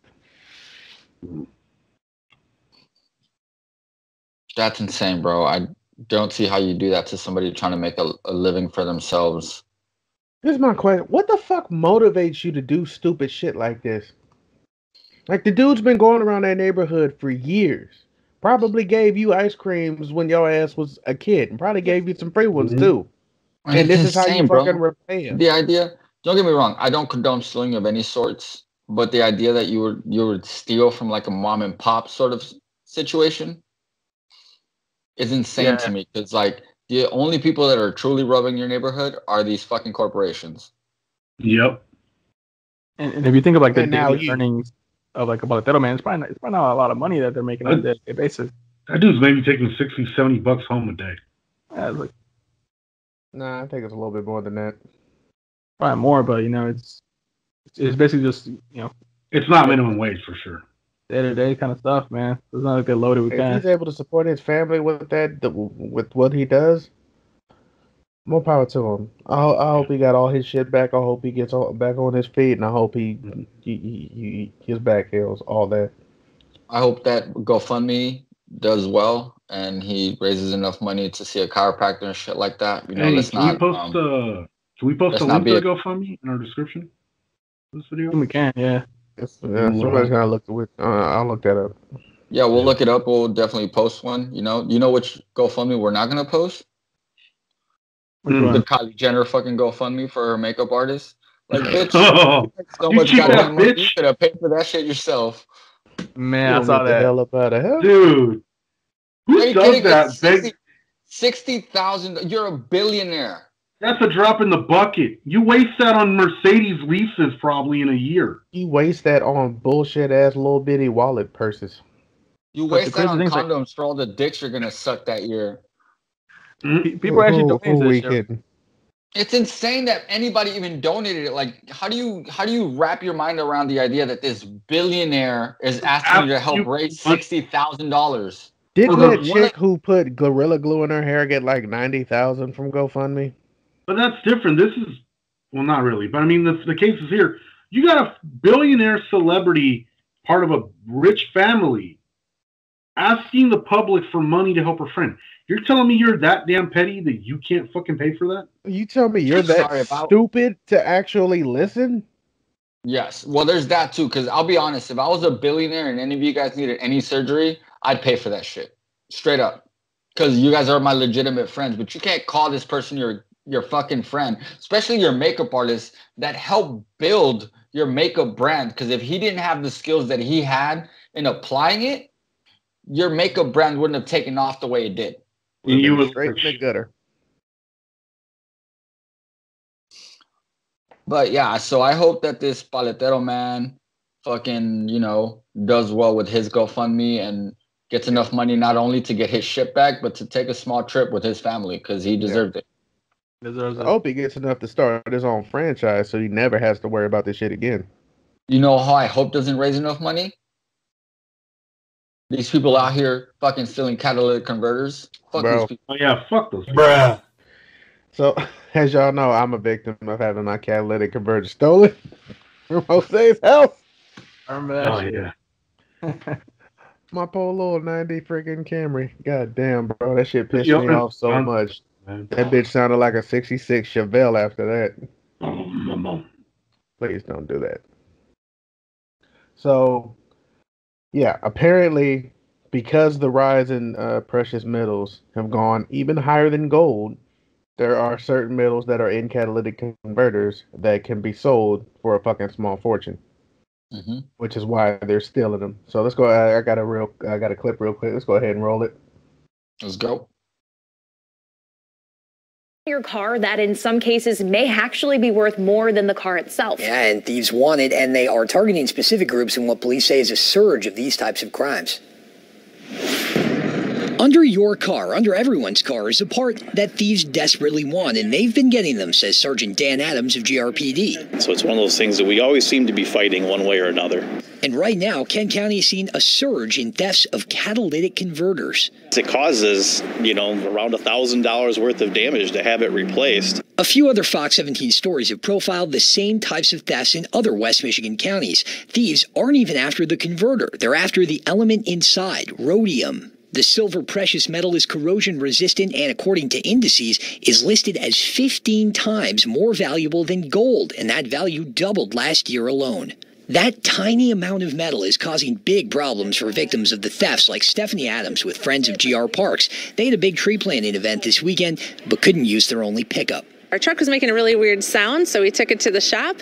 That's insane, bro. I don't see how you do that to somebody trying to make a, a living for themselves. Here's my question: What the fuck motivates you to do stupid shit like this? Like the dude's been going around that neighborhood for years. Probably gave you ice creams when your ass was a kid, and probably gave you some free ones Mhm. too. And It's this is how you insane, bro. fucking repay him. The idea, don't get me wrong, I don't condone stealing of any sorts, but the idea that you would you would steal from like a mom and pop sort of situation is insane Yeah. to me because like the only people that are truly rubbing your neighborhood are these fucking corporations. Yep. And, and if you think of like the And daily you- earnings of like a paletero man, it's probably not, it's probably not a lot of money that they're making on a day basis. That dude's maybe taking 60, 70 bucks home a day. Yeah, it's like Nah, I think it's a little bit more than that. probably more, but you know, it's it's basically just you know It's not minimum wage for sure. day to day kind of stuff, man. It's not like they're loaded with If cash. he's able to support his family with that, th- with what he does, more power to him. I, I hope he got all his shit back. I hope he gets all, back on his feet, and I hope he, he, he, he his back heals. All that. I hope that GoFundMe does well and he raises enough money to see a chiropractor and shit like that. You know, hey, let's can not we post um, uh can we post a link to a- the GoFundMe in our description? This video. We can, yeah. It's, yeah, somebody's gonna look with. Uh, I'll look that up. Yeah, we'll look it up. We'll definitely post one. You know, you know which GoFundMe we're not gonna post? Which mm. one? The Kylie Jenner fucking GoFundMe for her makeup artist. Like, bitch, Oh, so you much cheap goddamn ass money. You bitch. could have paid for that shit yourself. Man, You I saw the that. hell up out of hell. Dude, who Are does that? Beg- 60 60,000. You're a billionaire. That's a drop in the bucket. You waste that on Mercedes leases probably in a year. You waste that on bullshit ass little bitty wallet purses. You waste that on thing is, like- condoms for all the dicks you're gonna suck that year. Mm-hmm. Pe- People are actually Who- donating who this shit. kidding? It's insane that anybody even donated it. Like, how do you how do you wrap your mind around the idea that this billionaire is asking you to help raise sixty thousand dollars? Didn't that one chick who put gorilla glue in her hair get like ninety thousand from GoFundMe? But that's different. This is well, not really. But I mean, the the case is here. You got a billionaire celebrity, part of a rich family, asking the public for money to help her friend. You're telling me you're that damn petty that you can't fucking pay for that? You tell me you're that Sorry about- stupid to actually listen? Yes. Well, there's that too. Because I'll be honest, if I was a billionaire and any of you guys needed any surgery, I'd pay for that shit straight up. Because you guys are my legitimate friends, but you can't call this person your your fucking friend, especially your makeup artist that helped build your makeup brand. Because if he didn't have the skills that he had in applying it, your makeup brand wouldn't have taken off the way it did. And you was straight in the gutter. But yeah, so I hope that this paletero man fucking, you know, does well with his GoFundMe and gets enough money not only to get his shit back, but to take a small trip with his family because he deserved it. Deserves I hope he gets enough to start his own franchise so he never has to worry about this shit again. You know how I hope doesn't raise enough money? These people out here fucking stealing catalytic converters. Fuck Bro. these people. Oh yeah, fuck those. Bruh. So, as y'all know, I'm a victim of having my catalytic converter stolen from Jose's house. I remember that Oh shit. yeah. My poor little 90 freaking Camry. God damn, bro. That shit pissed Yo, me off so much. Man. That bitch sounded like a 66 Chevelle after that. Oh. Please don't do that. So, yeah, apparently, because the rise in uh, precious metals have gone even higher than gold, there are certain metals that are in catalytic converters that can be sold for a fucking small fortune, hmm which is why they're stealing them. So let's go. I, I got a real, I got a clip real quick. Let's go ahead and roll it. Let's go. Your car that in some cases may actually be worth more than the car itself. Yeah, and thieves want it, and they are targeting specific groups in what police say is a surge of these types of crimes. Under your car, under everyone's car, is a part that thieves desperately want, and they've been getting them, says Sergeant Dan Adams of GRPD. So it's one of those things that we always seem to be fighting one way or another. And right now, Kent County is seeing a surge in thefts of catalytic converters. It causes, you know, around a thousand dollars worth of damage to have it replaced. A few other Fox 17 stories have profiled the same types of thefts in other West Michigan counties. Thieves aren't even after the converter, they're after the element inside, rhodium. The silver precious metal is corrosion resistant and, according to indices, is listed as 15 times more valuable than gold, and that value doubled last year alone. That tiny amount of metal is causing big problems for victims of the thefts like Stephanie Adams with Friends of GR Parks. They had a big tree planting event this weekend, but couldn't use their only pickup. Our truck was making a really weird sound, so we took it to the shop,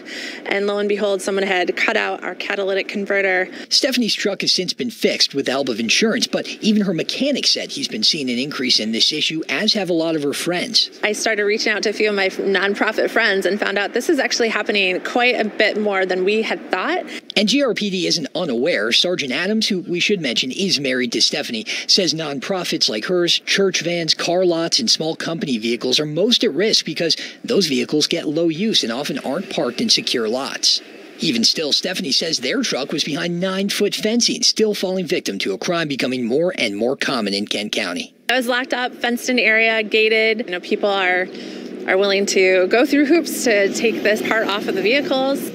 and lo and behold, someone had cut out our catalytic converter. Stephanie's truck has since been fixed with the help of insurance, but even her mechanic said he's been seeing an increase in this issue, as have a lot of her friends. I started reaching out to a few of my nonprofit friends and found out this is actually happening quite a bit more than we had thought. And GRPD isn't unaware. Sergeant Adams, who we should mention is married to Stephanie, says nonprofits like hers, church vans, car lots, and small company vehicles are most at risk because those vehicles get low use and often aren't parked in secure lots. Even still, Stephanie says their truck was behind nine foot fencing, still falling victim to a crime becoming more and more common in Kent County. I was locked up, fenced in area, gated. You know, people are are willing to go through hoops to take this part off of the vehicles.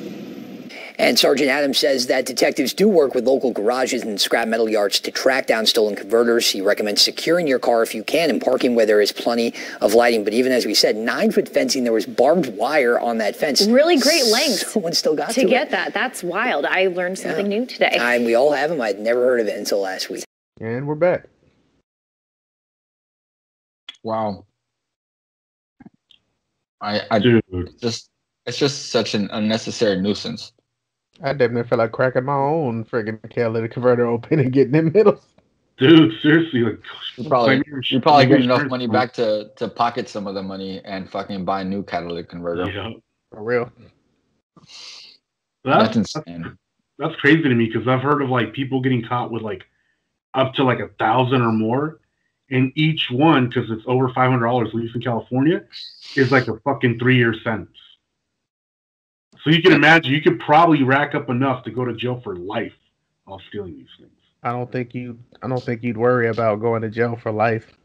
And Sergeant Adams says that detectives do work with local garages and scrap metal yards to track down stolen converters. He recommends securing your car if you can and parking where there is plenty of lighting. But even as we said, nine foot fencing, there was barbed wire on that fence. Really great length. Someone still got to to get it. that. That's wild. I learned something new today. And we all have them. I'd never heard of it until last week. And we're back. Wow. I, I Dude. just it's just such an unnecessary nuisance. I definitely feel like cracking my own friggin' catalytic converter open and getting in middle. Dude, seriously, like You probably like your- you probably like get enough money company. back to to pocket some of the money and fucking buy a new catalytic converter. Yeah. For real. That's That's insane. that's crazy to me because I've heard of like people getting caught with like up to like a thousand or more, and each one because it's over five hundred dollars, at least in California, is like a fucking three year sentence. So you can imagine you could probably rack up enough to go to jail for life while stealing these things. I don't think you. I don't think you'd worry about going to jail for life.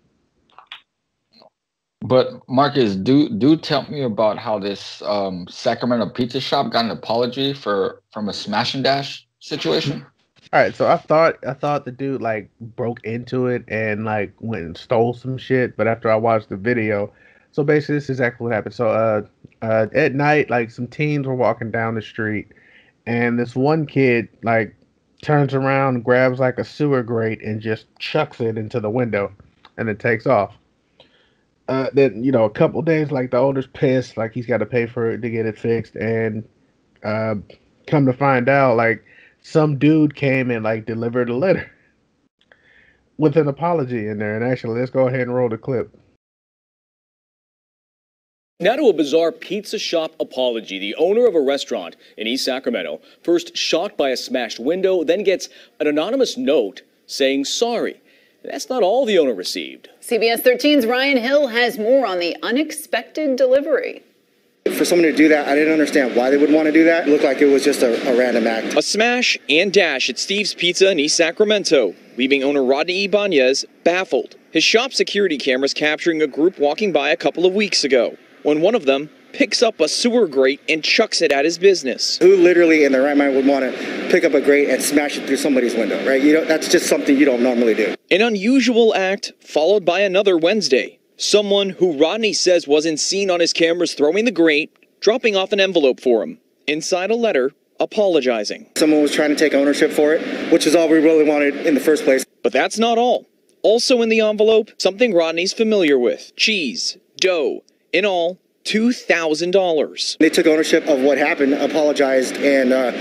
But Marcus, do do tell me about how this um, Sacramento pizza shop got an apology for from a smash and dash situation. All right, so I thought I thought the dude like broke into it and like went and stole some shit, but after I watched the video, so basically this is exactly what happened. So uh, uh at night, like some teens were walking down the street, and this one kid like turns around, grabs like a sewer grate, and just chucks it into the window, and it takes off. Uh, then you know a couple days, like the owner's pissed, like he's got to pay for it to get it fixed, and uh, come to find out, like some dude came and like delivered a letter with an apology in there. And actually, let's go ahead and roll the clip. Now to a bizarre pizza shop apology. The owner of a restaurant in East Sacramento, first shocked by a smashed window, then gets an anonymous note saying sorry. That's not all the owner received. CBS 13's Ryan Hill has more on the unexpected delivery. For someone to do that, I didn't understand why they would want to do that. It looked like it was just a, a random act. A smash and dash at Steve's Pizza in East Sacramento, leaving owner Rodney Ibanez baffled. His shop security cameras capturing a group walking by a couple of weeks ago, when one of them picks up a sewer grate and chucks it at his business. Who literally in their right mind would want to pick up a grate and smash it through somebody's window, right? You know, that's just something you don't normally do. An unusual act followed by another Wednesday. Someone who Rodney says wasn't seen on his cameras throwing the grate, dropping off an envelope for him. Inside a letter, apologizing. Someone was trying to take ownership for it, which is all we really wanted in the first place. But that's not all. Also in the envelope, something Rodney's familiar with cheese, dough, in all, $2,000. They took ownership of what happened, apologized, and uh,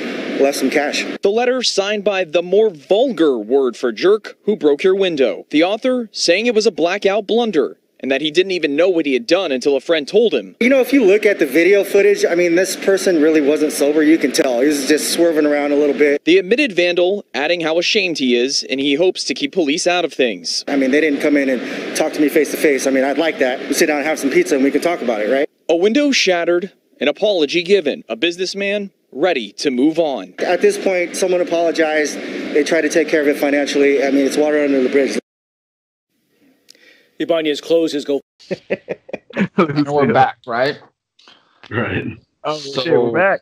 left some cash. The letter signed by the more vulgar word for jerk who broke your window. The author saying it was a blackout blunder and that he didn't even know what he had done until a friend told him. You know, if you look at the video footage, I mean, this person really wasn't sober. You can tell. He was just swerving around a little bit. The admitted vandal adding how ashamed he is and he hopes to keep police out of things. I mean, they didn't come in and talk to me face to face. I mean, I'd like that. We sit down and have some pizza and we can talk about it, right? A window shattered, an apology given, a businessman ready to move on. At this point, someone apologized. They tried to take care of it financially. I mean, it's water under the bridge. Ibanez closed his go. and we're back, right? Right. Oh So- shit, we're back.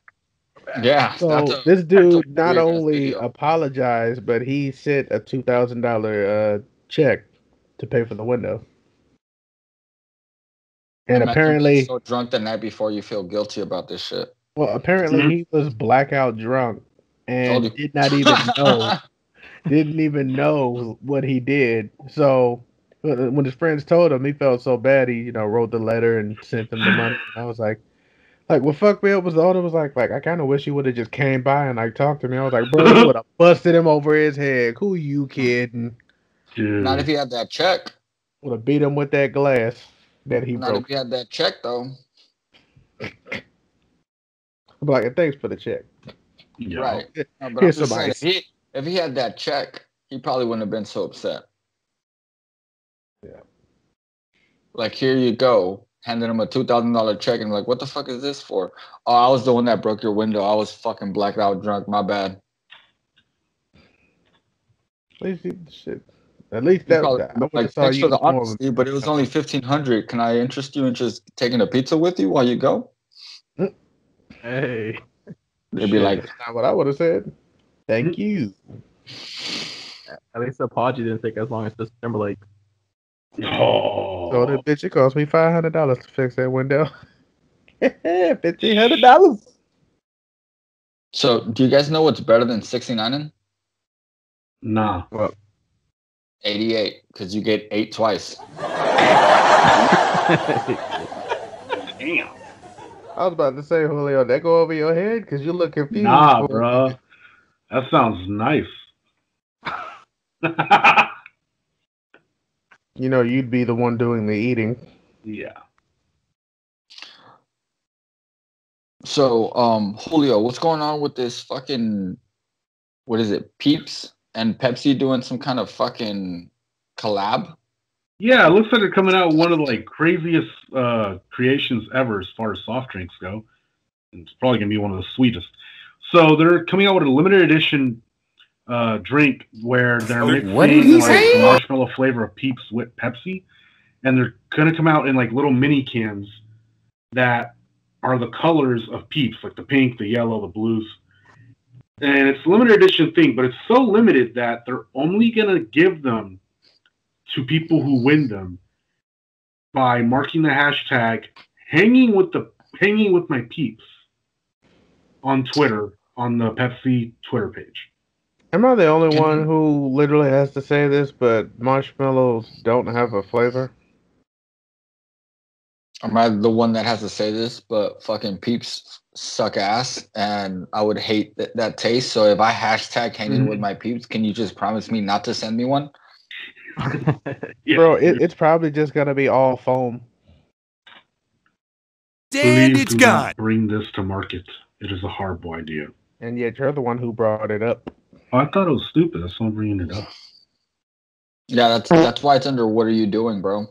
Yeah. So a- this dude not only video. apologized, but he sent a two thousand dollar uh check to pay for the window. And Imagine being apparently, so drunk the night before you feel guilty about this shit. well, apparently Mhm. he was blackout drunk and did not even know, didn't even know what he did. So when his friends told him, he felt so bad. He, you know, wrote the letter and sent them the money. I was like, like what fucked me up was the owner was like, like I kind of wish he would have just came by and like talked to me. I was like, bro, you would have busted him over his head. Who you kidding? Dude. Not if he had that check. Would have beat him with that glass that he Not broke. if he had that check though. I'm like, thanks for the check. Yeah. Right. No, but I'm just saying, if he if he had that check, he probably wouldn't have been so upset. Yeah. Like here you go, handing him a two thousand dollar check and like, what the fuck is this for? Oh, I was the one that broke your window. I was fucking blacked out drunk. My bad. At least he, shit. At least that. probably- I would've like, saw thanks for the as more of a- honesty, but it was only fifteen hundred. Can I interest you in just taking a pizza with you while you go? Hey. They'd be Shit, like, that's not what I would have said. Thank mm. you. At least the apology didn't take as long as Justin Timberlake. Oh. So the bitch, it cost me five hundred dollars to fix that window. Fifteen hundred dollars. so do you guys know what's better than sixty nine? Nah. Well, 88 because you get eight twice. Damn. I was about to say, Julio, that go over your head because you look confused. Nah, bro. That sounds nice. You know, you'd be the one doing the eating. Yeah. So, um, Julio, what's going on with this fucking what is it? Peeps and Pepsi doing some kind of fucking collab? Yeah, it looks like they're coming out one of the like craziest uh, creations ever as far as soft drinks go. And It's probably gonna be one of the sweetest. So they're coming out with a limited edition uh, drink where they're mixing What did he like say? marshmallow flavor of Peeps with Pepsi, and they're gonna come out in like little mini cans that are the colors of Peeps, like the pink, the yellow, the blues. And it's a limited edition thing, but it's so limited that they're only gonna give them to people who win them by marking the hashtag hanging with the hanging with my peeps on Twitter on the Pepsi Twitter page. Am I the only one who literally has to say this, but marshmallows don't have a flavor? Am I the one that has to say this? But fucking peeps suck ass, and I would hate th- that taste. So if I hashtag hanging with mm-hmm. my peeps, can you just promise me not to send me one? Bro, it, it's probably just gonna be all foam. Please do not bring this to market. It is a horrible idea. And yet you're the one who brought it up. I thought it was stupid. That's why I'm bringing it up. Yeah, that's that's why it's under. What are you doing, bro?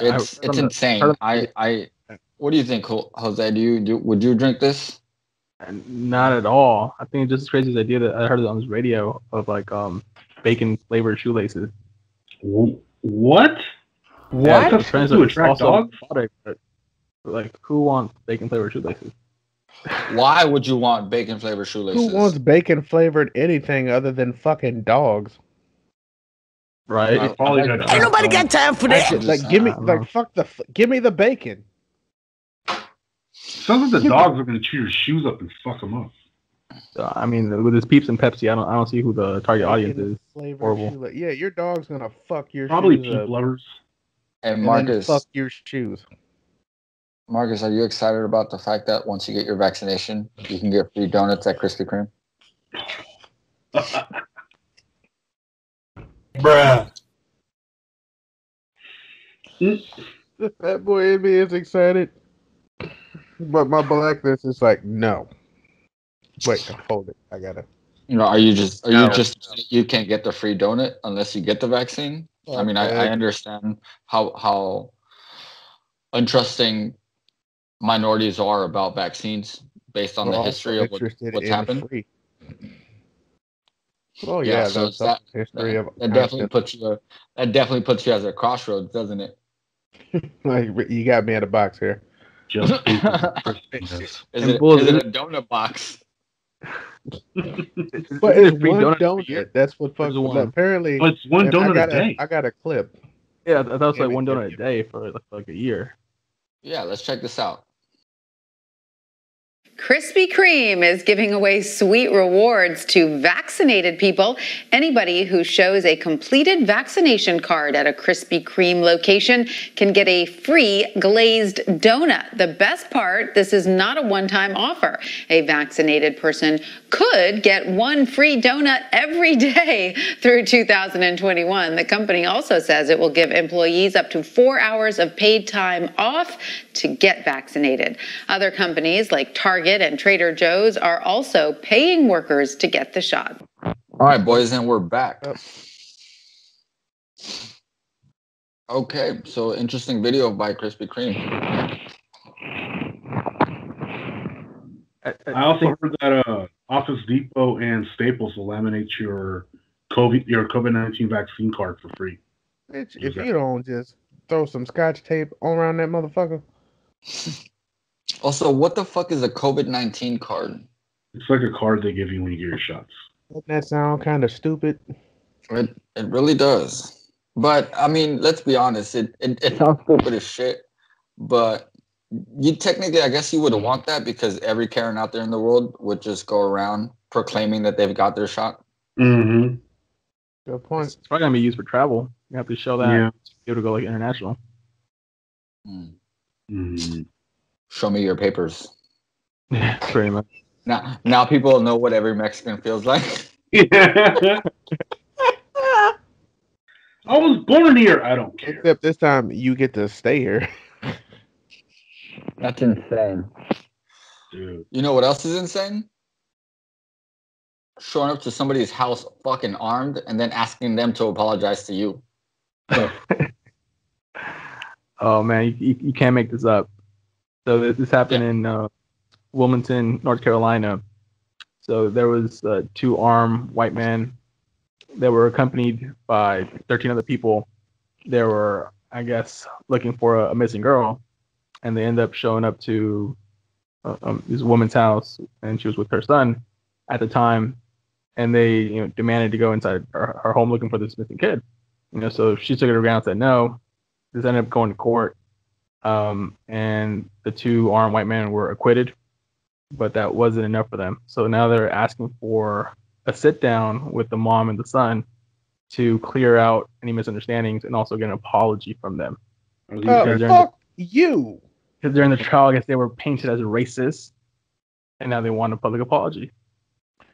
It's I- it's I- insane. I I. What do you think, Jose? Do you do? Would you drink this? Not at all. I think it's just as crazy as the idea that I heard it on this radio of like um bacon flavored shoelaces. What? Yeah, What? it's trends To it's attract also dogs? a product, but, like who wants bacon flavored shoelaces? Why would you want bacon flavored shoelaces? Who wants bacon flavored anything other than fucking dogs? Right? I- I like that. Ain't nobody got time for that. Like, give me, Uh, like, fuck the, give me the bacon. Sounds like the dogs are going to chew your shoes up and fuck them up. So, I mean, with this Peeps and Pepsi, I don't I don't see who the target audience is. Flavored Horrible. shoe- Yeah, your dog's gonna fuck your Probably shoes peep up. lovers. And and then Marcus, fuck your shoes. Marcus, are you excited about the fact that once you get your vaccination, you can get free donuts at Krispy Kreme? Bruh. The fat boy in me is excited, but my blackness is like, no. Wait, hold it. I gotta. You know, are you just are No. you just you can't get the free donut unless you get the vaccine? I mean, I, I understand how how untrusting minorities are about vaccines based on We're the history of what, what's happened. free. Oh yeah, so that's that, history that, of that definitely puts you that definitely puts you as a crossroads, doesn't it? like you got me in a box here. Just Is And it, is bulls- it a donut box? But It's it's free one donut donut. That's what fucks There's with one. Apparently, But it's one I donut a got day. I got a clip. Yeah, that was like one donut a day for like, like a year. Yeah, let's check this out. Krispy Kreme is giving away sweet rewards to vaccinated people. Anybody who shows a completed vaccination card at a Krispy Kreme location can get a free glazed donut. The best part, this is not a one-time offer. A vaccinated person could get one free donut every day through 2021. The company also says it will give employees up to four hours of paid time off to get vaccinated. Other companies like Target and Trader Joe's are also paying workers to get the shot. All right, boys, and we're back. Okay, so interesting video by Krispy Kreme. I also heard that uh, Office Depot and Staples will laminate your COVID your COVID nineteen vaccine card for free. Bitch, if you don't just throw some scotch tape all around that motherfucker. Also, what the fuck is a COVID nineteen card? It's like a card they give you when you get your shots. Doesn't that sound kind of stupid? It it really does. But I mean, let's be honest. It it, it sounds stupid as shit. But you technically, I guess, you would want that because every Karen out there in the world would just go around proclaiming that they've got their shot. Mm-hmm. Good point. It's probably gonna be used for travel. You have to show that Yeah. to be able to go like international. Mm. Mm. Show me your papers. Yeah, Pretty much. Now, now people know what every Mexican feels like. Yeah. I was born here. I don't care. Except this time you get to stay here. That's insane. Dude. You know what else is insane? Showing up to somebody's house fucking armed and then asking them to apologize to you. Oh man, you, you, can't make this up. So this, this happened in uh, Wilmington, North Carolina. So there was uh, two armed white men. that were accompanied by 13 other people. They were, I guess, looking for a, a missing girl, and they end up showing up to uh, um, this woman's house, and she was with her son at the time, and they you know demanded to go inside her, her home looking for this missing kid. You know, so she took it around and said no. This ended up going to court, um, and the two armed white men were acquitted, but that wasn't enough for them. So now they're asking for a sit down with the mom and the son to clear out any misunderstandings and also get an apology from them. Are Because during, fuck you. because during the trial, I guess they were painted as racist, and now they want a public apology.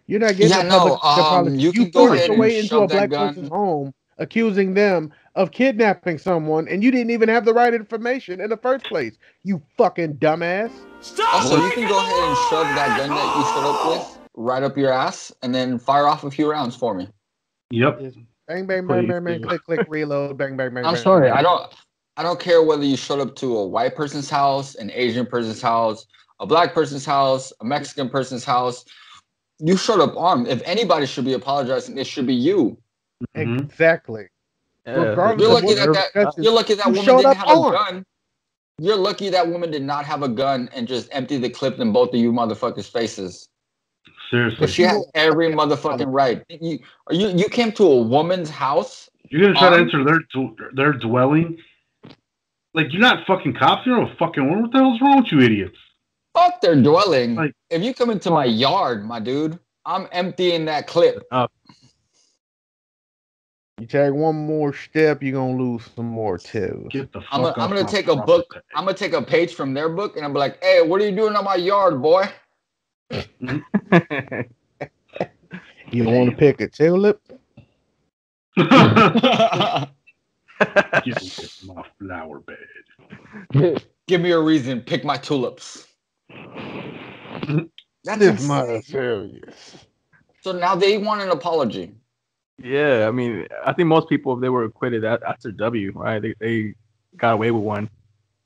You're not getting Yeah, a no, public um, apology. you You, go forced ahead your way into a black gun. person's home, accusing them of kidnapping someone, and you didn't even have the right information in the first place. You fucking dumbass. Stop Also, you can go ahead and shove that gun that you showed up with right up your ass and then fire off a few rounds for me. Yep. Bang, bang, bang, Please bang, bang, click, click, reload, bang, bang, bang. I'm bang, sorry, bang. I don't I don't care whether you showed up to a white person's house, an Asian person's house, a black person's house, a Mexican person's house. You showed up armed. If anybody should be apologizing, it should be you. Exactly. Yeah, Regardless You're lucky that, that repercussions, you're lucky that woman didn't up have a gun. You're lucky that woman did not have a gun and just empty the clip in both of you motherfuckers' faces. Seriously. But she has every motherfucking right. You you you came to a woman's house. You're gonna try to enter their d- their dwelling? Like you're not fucking cops. You're a fucking woman. What the hell's wrong with you idiots? Fuck their dwelling. Like- if you come into my yard, my dude, I'm emptying that clip. You take one more step, you're gonna lose some more too. Get the fuck I'm, gonna- off I'm gonna take a property. book. I'm gonna take a page from their book, and I'm like, "Hey, what are you doing on my yard, boy?" You want to pick a tulip? Get my flower bed. Give me a reason. Pick my tulips. That's my insane. mother serious. So now they want an apology. Yeah, I mean, I think most people, if they were acquitted, that, that's their W, right? They, they got away with one.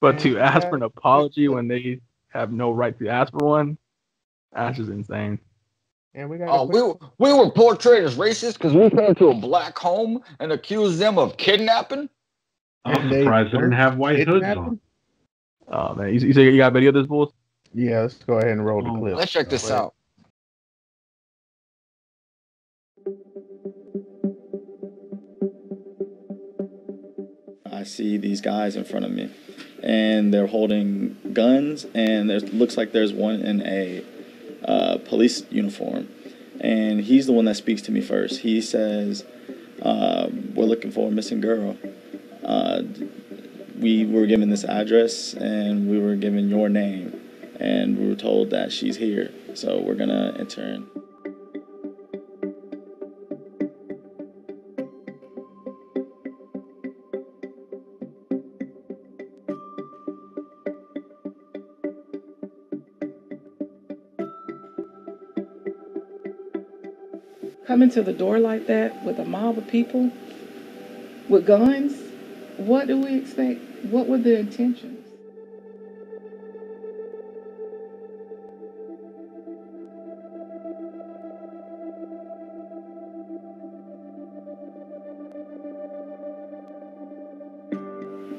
But to ask for an apology when they have no right to ask for one, that's just insane. And we got. Oh, we were, we were portrayed as racist because we came to a black home and accused them of kidnapping. Oh, I'm They surprised they didn't have white hoods on. Oh man, you, you say you got video of this bulls? Yeah, let's go ahead and roll the Oh, clip. Let's check this out. I see these guys in front of me, and they're holding guns, and there looks like there's one in a uh, police uniform, and he's the one that speaks to me first. He says, uh, "We're looking for a missing girl. Uh, we were given this address, and we were given your name, and we were told that she's here. So we're gonna enter in." Coming to the door like that with a mob of people with guns, what do we expect? What were the intentions?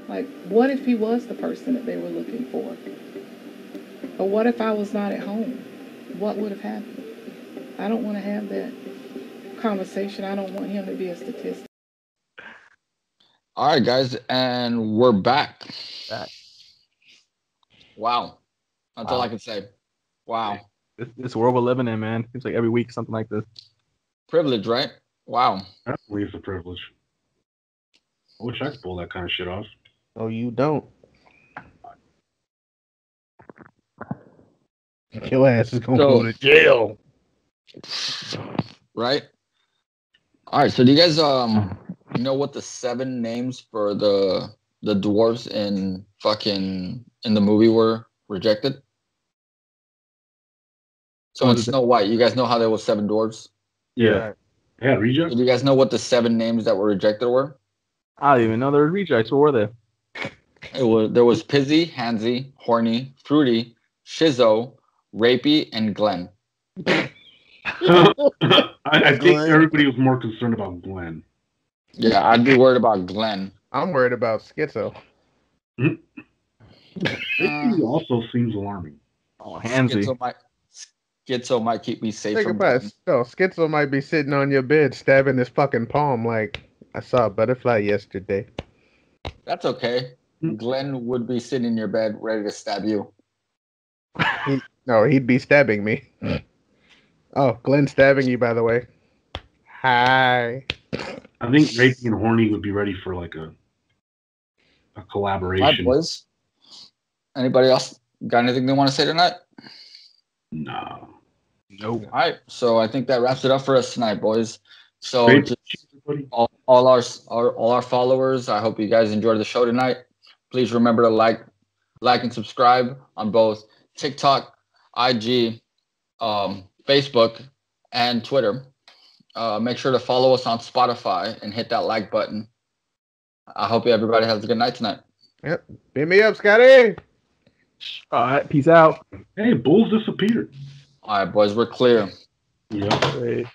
Like, what if he was the person that they were looking for? Or what if I was not at home? What would have happened? I don't want to have that conversation. I don't want him to be a statistic. All right, guys, and we're back. Back. Wow, that's all I can say. Wow, This, this world we're living in, man. Seems like every week something like this. privilege, right? Wow. That leaves a privilege. I wish I could pull that kind of shit off. Oh, you don't. Your ass is gonna So- go to jail. right? All right. So do you guys um know what the seven names for the the dwarves in fucking in the movie were rejected? So in What is it? Snow White, you guys know how there was seven dwarves. Yeah. Yeah, reject. Do you guys know what the seven names that were rejected were? I don't even know there were rejects. What were they? It was there was Pizzy, Hansy, Horny, Fruity, Schizo, Rapey, and Glenn. I, I think everybody was more concerned about Glenn. Yeah, I'd be worried about Glenn. I'm worried about schizo. Hmm? It also seems alarming. Oh, Schizo might, Schizo might keep me safe Think about it. No, schizo might be sitting on your bed stabbing his fucking palm like I saw a butterfly yesterday. That's okay. Hmm? Glenn would be sitting in your bed ready to stab you. He, no, he'd be stabbing me. Hmm. Oh, Glenn stabbing you, by the way. Hi. I think Rapey and Horny would be ready for like a a All right, collaboration. boys. Anybody else got anything they want to say tonight? No. No. All right. So I think that wraps it up for us tonight, boys. So all, all our, our all our followers, I hope you guys enjoyed the show tonight. Please remember to like, like and subscribe on both TikTok, IG, um, Facebook, and Twitter. Uh, make sure to follow us on Spotify and hit that like button. I hope everybody has a good night tonight. Yep. Beat me up, Scotty. All right. Peace out. Hey, Bulls disappeared. All right, boys, we're clear. Yeah. Great.